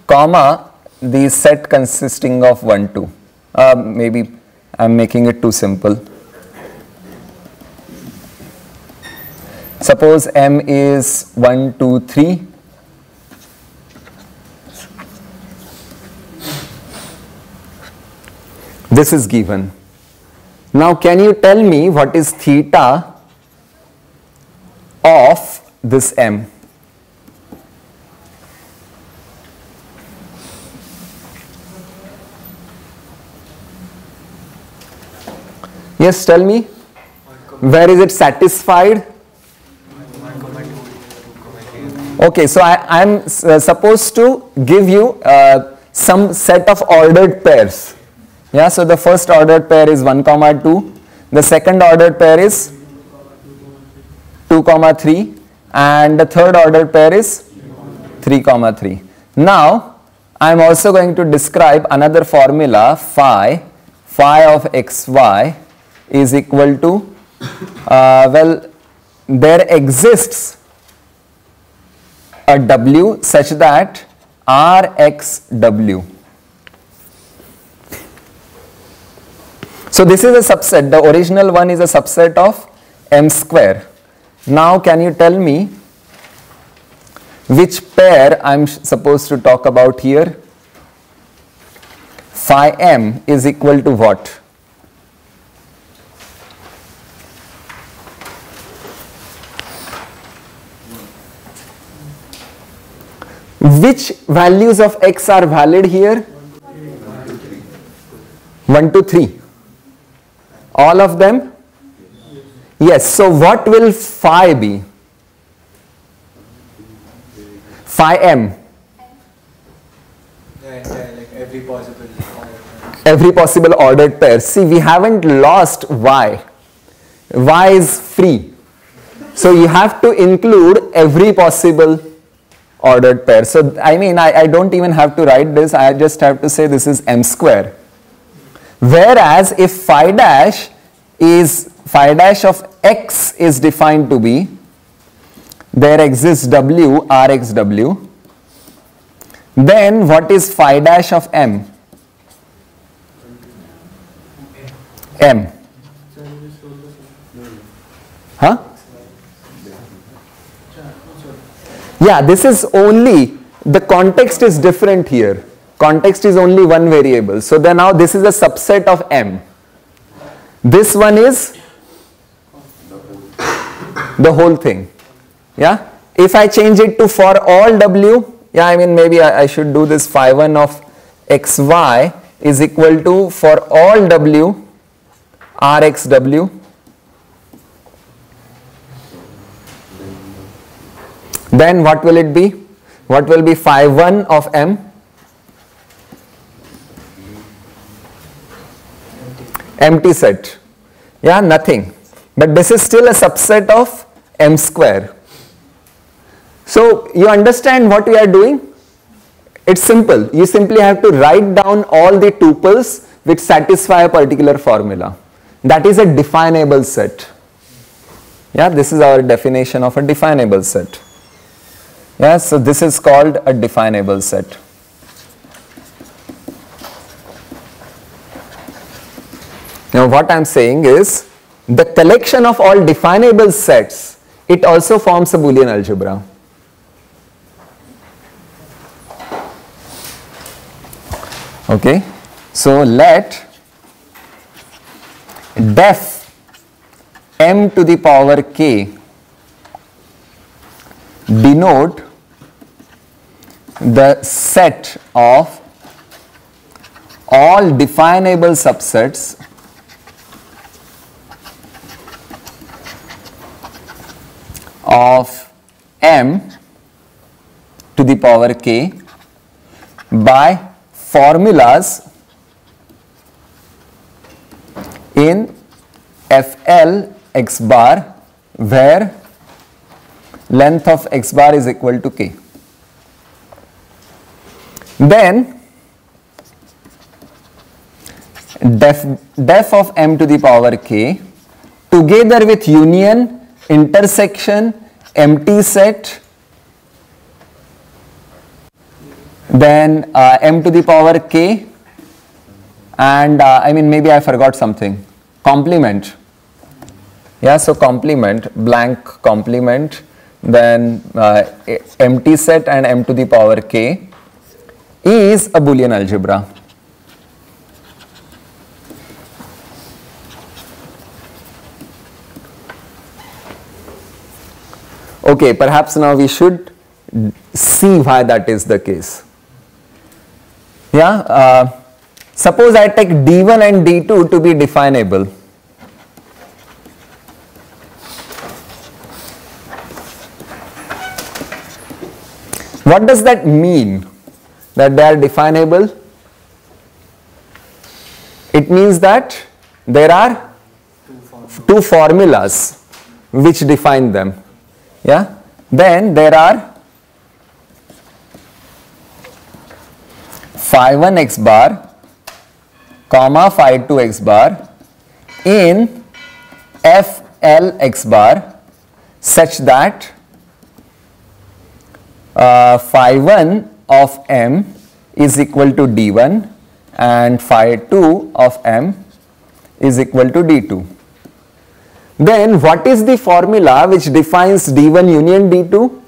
comma the set consisting of 1 2 uh, maybe I'm making it too simple Suppose m is 1, 2, 3. This is given. Now can you tell me what is theta of this m? Yes, tell me. Where is it satisfied? Okay, so I am uh, supposed to give you uh, some set of ordered pairs. Yeah, so the first ordered pair is 1 comma 2, the second ordered pair is 2 comma 3 and the third ordered pair is 3 comma 3. Now I am also going to describe another formula phi, phi of xy is equal to, uh, well, there exists a W such that RxW. So this is a subset, the original one is a subset of M square. Now can you tell me which pair I am supposed to talk about here? Phi m is equal to what? Which values of x are valid here? 1 to 3. All of them? Yes. So what will phi be? Phi m. The entire, like every possible. Every possible ordered pair. See, we haven't lost y. y is free. So you have to include every possible ordered pair. So I mean, I, I don't even have to write this. I just have to say this is m square. Whereas if phi dash is phi dash of x is defined to be there exists w rxw then what is phi dash of m m yeah this is only the context is different here. Context is only one variable. So then now this is a subset of m. This one is the whole thing. Yeah? If I change it to for all w yeah I mean maybe I, I should do this phi 1 of xy is equal to for all w rxw then what will it be? What will be phi 1 of m? Empty set. Yeah nothing. But this is still a subset of m square. So you understand what we are doing? It's simple. You simply have to write down all the tuples which satisfy a particular formula. That is a definable set. Yeah this is our definition of a definable set yeah so this is called a definable set Now what I am saying is the collection of all definable sets, it also forms a Boolean algebra. Okay, so let def m to the power k denote the set of all definable subsets of m to the power k by formulas in fl x bar where length of x bar is equal to k. Then def, def of m to the power k together with union intersection empty set then uh, m to the power k and uh, I mean maybe I forgot something. Complement. Yeah so complement blank complement then uh, empty set and m to the power k is a boolean algebra Okay, perhaps now we should see why that is the case. Yeah, uh, suppose I take D1 and D2 to be definable. What does that mean that they are definable? It means that there are two formulas which define them yeah then there are phi 1 x bar comma phi 2 x bar in f l x bar such that uh, phi 1 of m is equal to d1 and phi 2 of m is equal to d2. Then what is the formula which defines d1 union d2?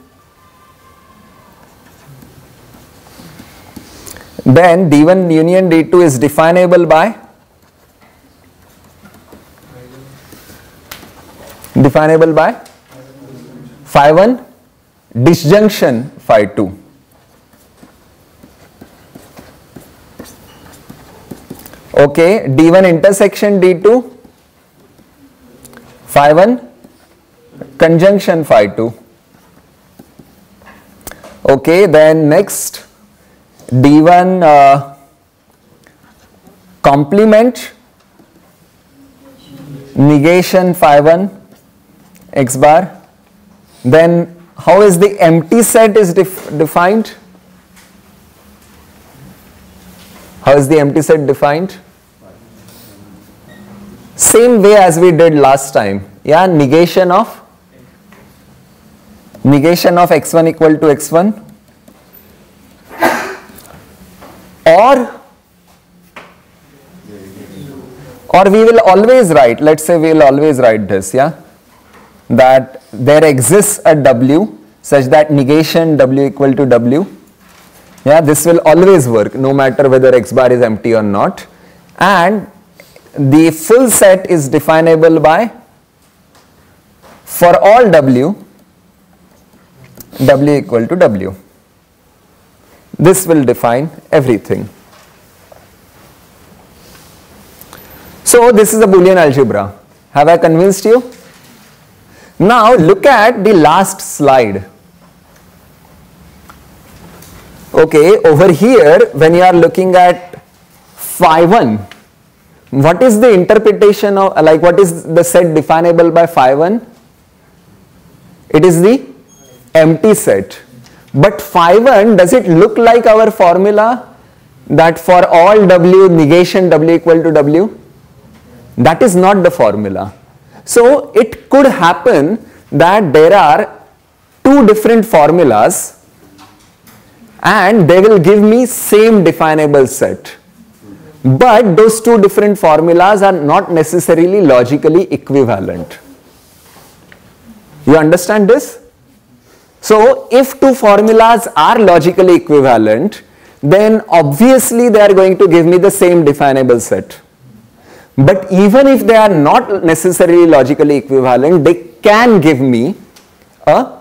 Then d1 union d2 is definable by definable by phi 1 disjunction phi 2 okay d1 intersection d2 phi 1 conjunction phi 2 okay then next d1 uh, complement. Negation phi 1 x bar. Then how is the empty set is def defined how is the empty set defined? Same way as we did last time. Yeah negation of? Negation of x1 equal to x1 or or we will always write let's say we will always write this yeah? That there exists a w such that negation w equal to w yeah this will always work no matter whether x bar is empty or not. And the full set is definable by for all w w equal to w. This will define everything. So this is a boolean algebra. Have i convinced you? Now look at the last slide. Okay, over here when you are looking at phi 1, what is the interpretation of like what is the set definable by phi 1? It is the empty set. But phi 1 does it look like our formula that for all w negation w equal to w? That is not the formula. So it could happen that there are two different formulas and they will give me same definable set. But those two different formulas are not necessarily logically equivalent. You understand this? So if two formulas are logically equivalent, then obviously they are going to give me the same definable set. But even if they are not necessarily logically equivalent, they can give me a,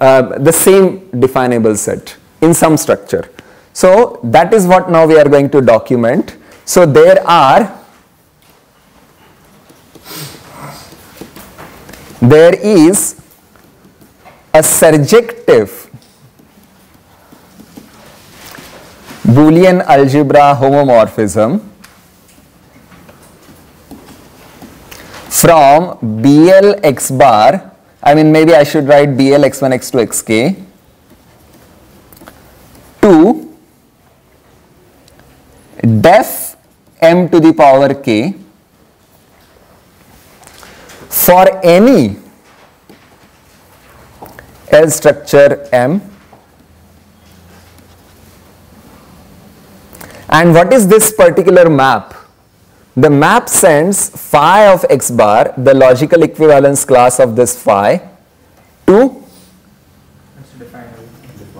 uh, the same definable set in some structure. So that is what now we are going to document. So there are there is a surjective Boolean algebra homomorphism from BL x bar, I mean maybe I should write BL x1 x2 xk to def m to the power k for any L structure M and what is this particular map? the map sends phi of x bar, the logical equivalence class of this phi, to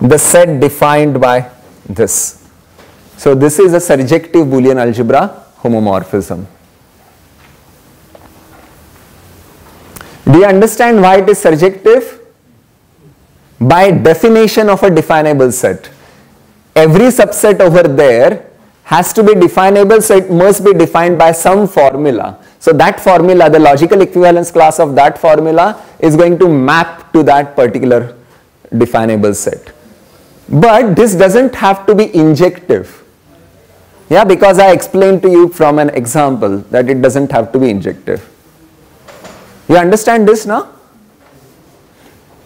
the set defined by this. So this is a surjective Boolean algebra homomorphism. Do you understand why it is surjective? By definition of a definable set. Every subset over there has to be definable so it must be defined by some formula. So that formula, the logical equivalence class of that formula is going to map to that particular definable set. But this doesn't have to be injective. Yeah, because I explained to you from an example that it doesn't have to be injective. You understand this now?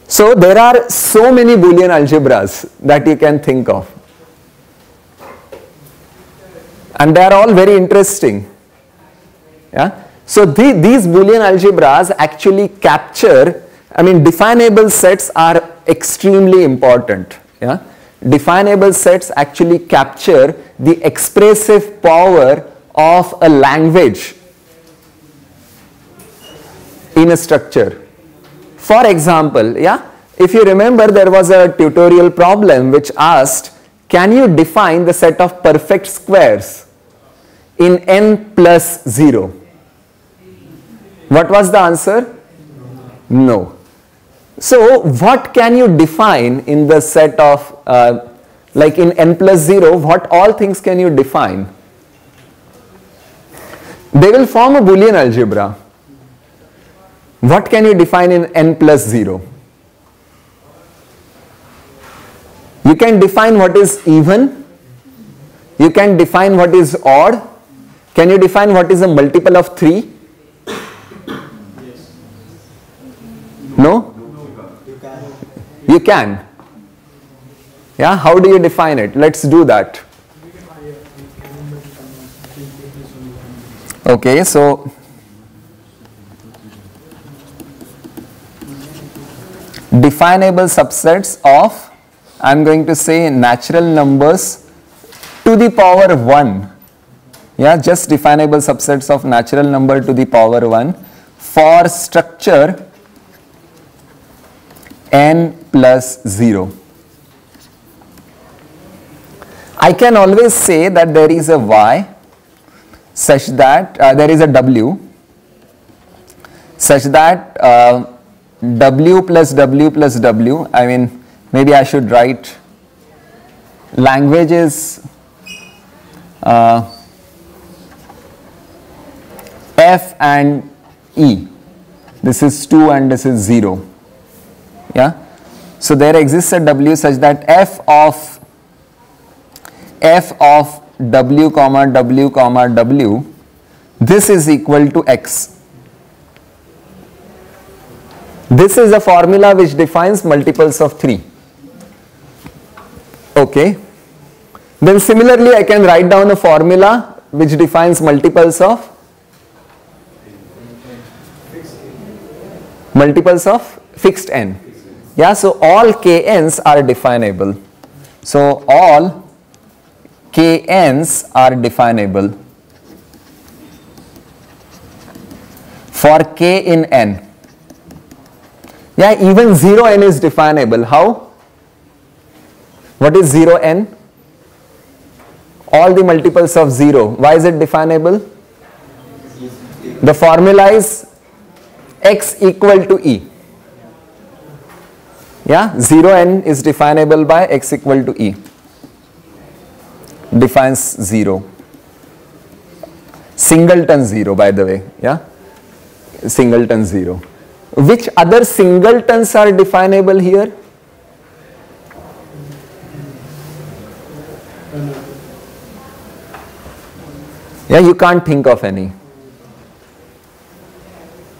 So there are so many Boolean algebras that you can think of and they are all very interesting. Yeah. So the, these Boolean algebras actually capture, I mean definable sets are extremely important. Yeah? Definable sets actually capture the expressive power of a language in a structure. For example, yeah, if you remember there was a tutorial problem which asked, can you define the set of perfect squares in n plus 0? What was the answer? No. So what can you define in the set of, uh, like in n plus 0, what all things can you define? They will form a Boolean algebra. What can you define in n plus 0? You can define what is even. You can define what is odd. Can you define what is a multiple of 3? No? You can. Yeah, how do you define it? Let's do that. Okay, so definable subsets of I am going to say natural numbers to the power 1 yeah just definable subsets of natural number to the power 1 for structure n plus 0 I can always say that there is a y such that uh, there is a w such that uh, w plus w plus w I mean maybe I should write languages uh, f and e. This is 2 and this is 0 yeah so there exists a w such that f of f of w comma w comma w this is equal to x this is a formula which defines multiples of 3. Okay. Then similarly I can write down a formula which defines multiples of multiples of fixed n. Yeah, so all kn's are definable. So all kn's are definable for k in n. Yeah, even 0n is definable. How? What is 0n? All the multiples of 0. Why is it definable? The formula is x equal to e. Yeah, 0n is definable by x equal to e. Defines 0. Singleton 0 by the way. Yeah, singleton 0. Which other singletons are definable here? Yeah, you can't think of any.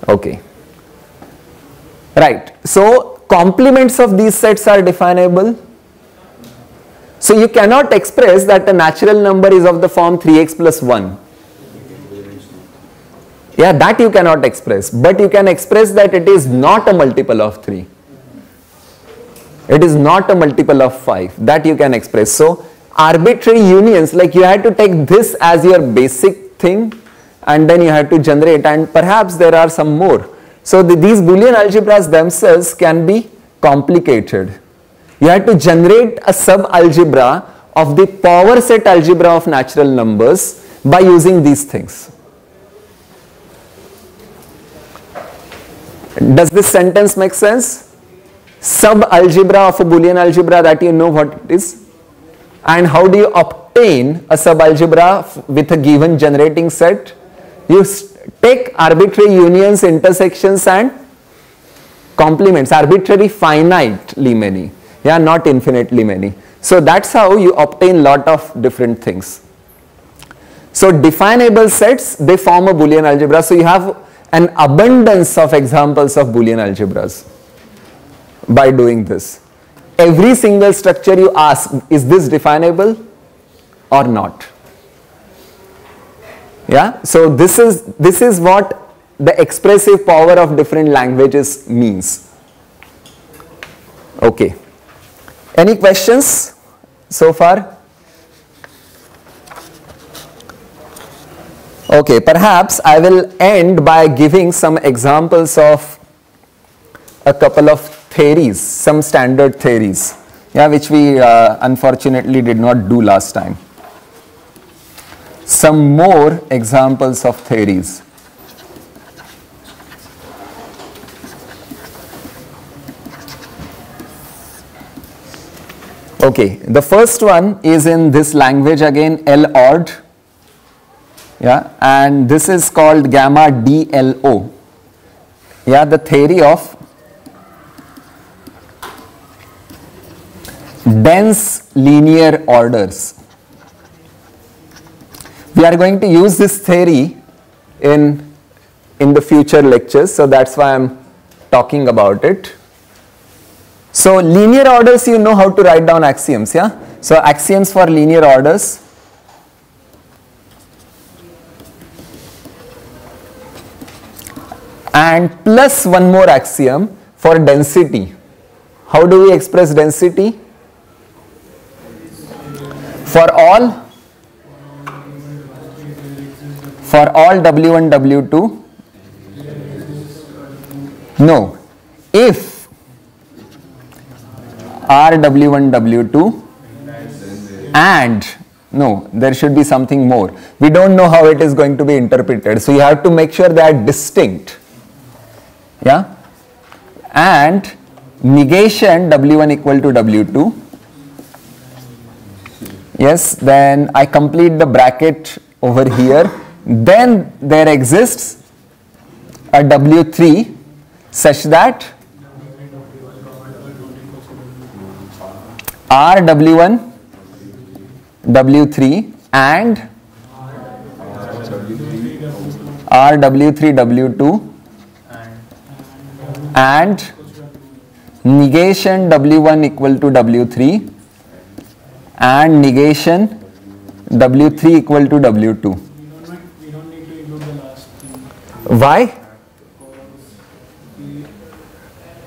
Okay. Right. So, complements of these sets are definable. So, you cannot express that a natural number is of the form 3x plus 1 yeah, that you cannot express, but you can express that it is not a multiple of 3. It is not a multiple of 5. That you can express. So, arbitrary unions, like you had to take this as your basic thing and then you had to generate and perhaps there are some more. So, the, these Boolean algebras themselves can be complicated. You have to generate a sub-algebra of the power set algebra of natural numbers by using these things. Does this sentence make sense? Sub-algebra of a Boolean algebra that you know what it is. And how do you obtain a sub-algebra with a given generating set? You take arbitrary unions, intersections and complements, arbitrary finitely many, yeah, not infinitely many. So that's how you obtain lot of different things. So definable sets, they form a Boolean algebra. So you have an abundance of examples of Boolean algebras by doing this. Every single structure you ask, is this definable or not? Yeah, so this is, this is what the expressive power of different languages means. Okay. Any questions so far? Okay, perhaps I will end by giving some examples of a couple of theories, some standard theories, yeah, which we uh, unfortunately did not do last time. Some more examples of theories. Okay, the first one is in this language again, L-ORD. Yeah, and this is called gamma DLO. Yeah, the theory of dense linear orders. We are going to use this theory in, in the future lectures, so that's why I'm talking about it. So linear orders, you know how to write down axioms, yeah? So axioms for linear orders. And plus one more axiom for density. How do we express density? For all for all W1, W2? No. If RW1, W2 and no, there should be something more. We don't know how it is going to be interpreted. So you have to make sure they are distinct. Yeah. And negation W1 equal to W2. Yes, then I complete the bracket over here. Then there exists a W3 such that RW1, W3 and RW3, W2 and negation W1 equal to W3 and negation W3 equal to W2. We don't need to include the last thing. Why?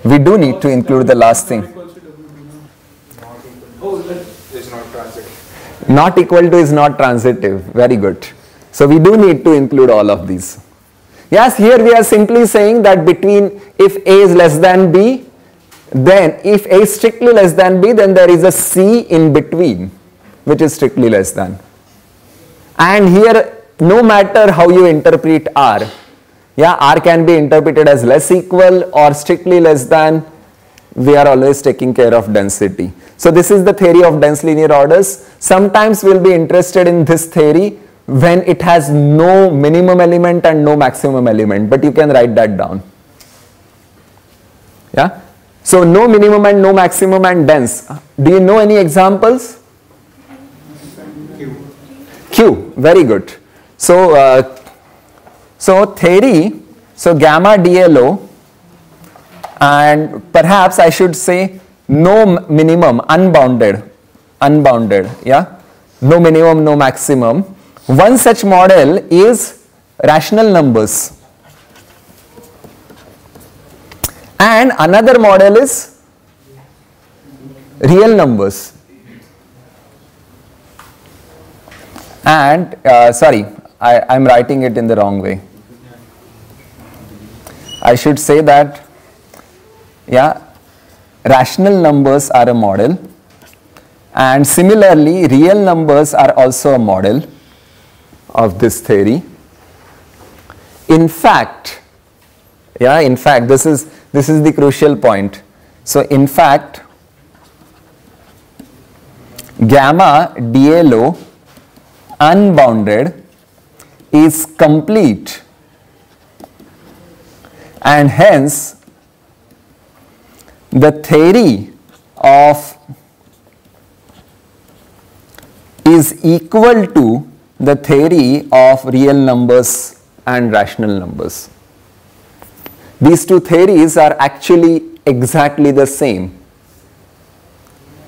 We do need to include the last thing. Equals to W2, no? Is not. Not equal to is not transitive. Very good. So we do need to include all of these. Yes, here we are simply saying that between if A is less than B, then if A is strictly less than B, then there is a C in between, which is strictly less than. And here, no matter how you interpret R, yeah, R can be interpreted as less equal or strictly less than, we are always taking care of density. So this is the theory of dense linear orders. Sometimes we'll be interested in this theory when it has no minimum element and no maximum element, but you can write that down. Yeah. So no minimum and no maximum and dense. Do you know any examples? Q. Q, very good. So, uh, so theory, so gamma DLO and perhaps I should say no minimum, unbounded, unbounded, yeah, no minimum, no maximum. One such model is rational numbers. And another model is real numbers. and uh, sorry I'm writing it in the wrong way I should say that yeah rational numbers are a model and similarly real numbers are also a model of this theory. In fact yeah in fact this is this is the crucial point. So in fact gamma DLO unbounded is complete and hence the theory of is equal to the theory of real numbers and rational numbers. These two theories are actually exactly the same.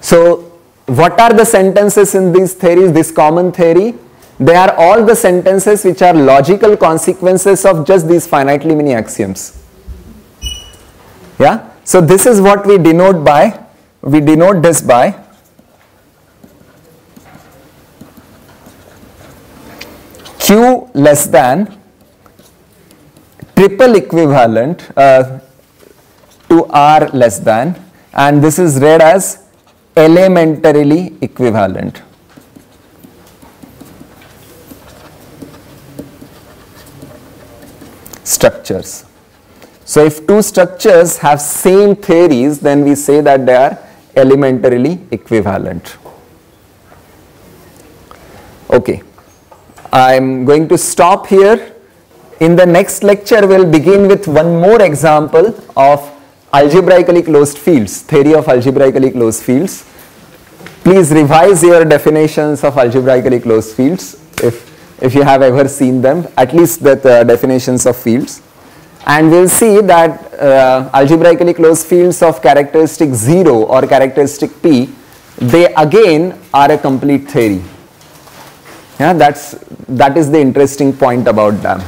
So what are the sentences in these theories, this common theory? they are all the sentences which are logical consequences of just these finitely many axioms. Yeah. So this is what we denote by, we denote this by Q less than triple equivalent uh, to R less than and this is read as elementarily equivalent. structures. So if two structures have same theories then we say that they are elementarily equivalent. Okay, I am going to stop here. In the next lecture we will begin with one more example of algebraically closed fields, theory of algebraically closed fields. Please revise your definitions of algebraically closed fields if if you have ever seen them, at least the uh, definitions of fields. And we'll see that uh, algebraically closed fields of characteristic 0 or characteristic p, they again are a complete theory. Yeah, that's, that is the interesting point about them.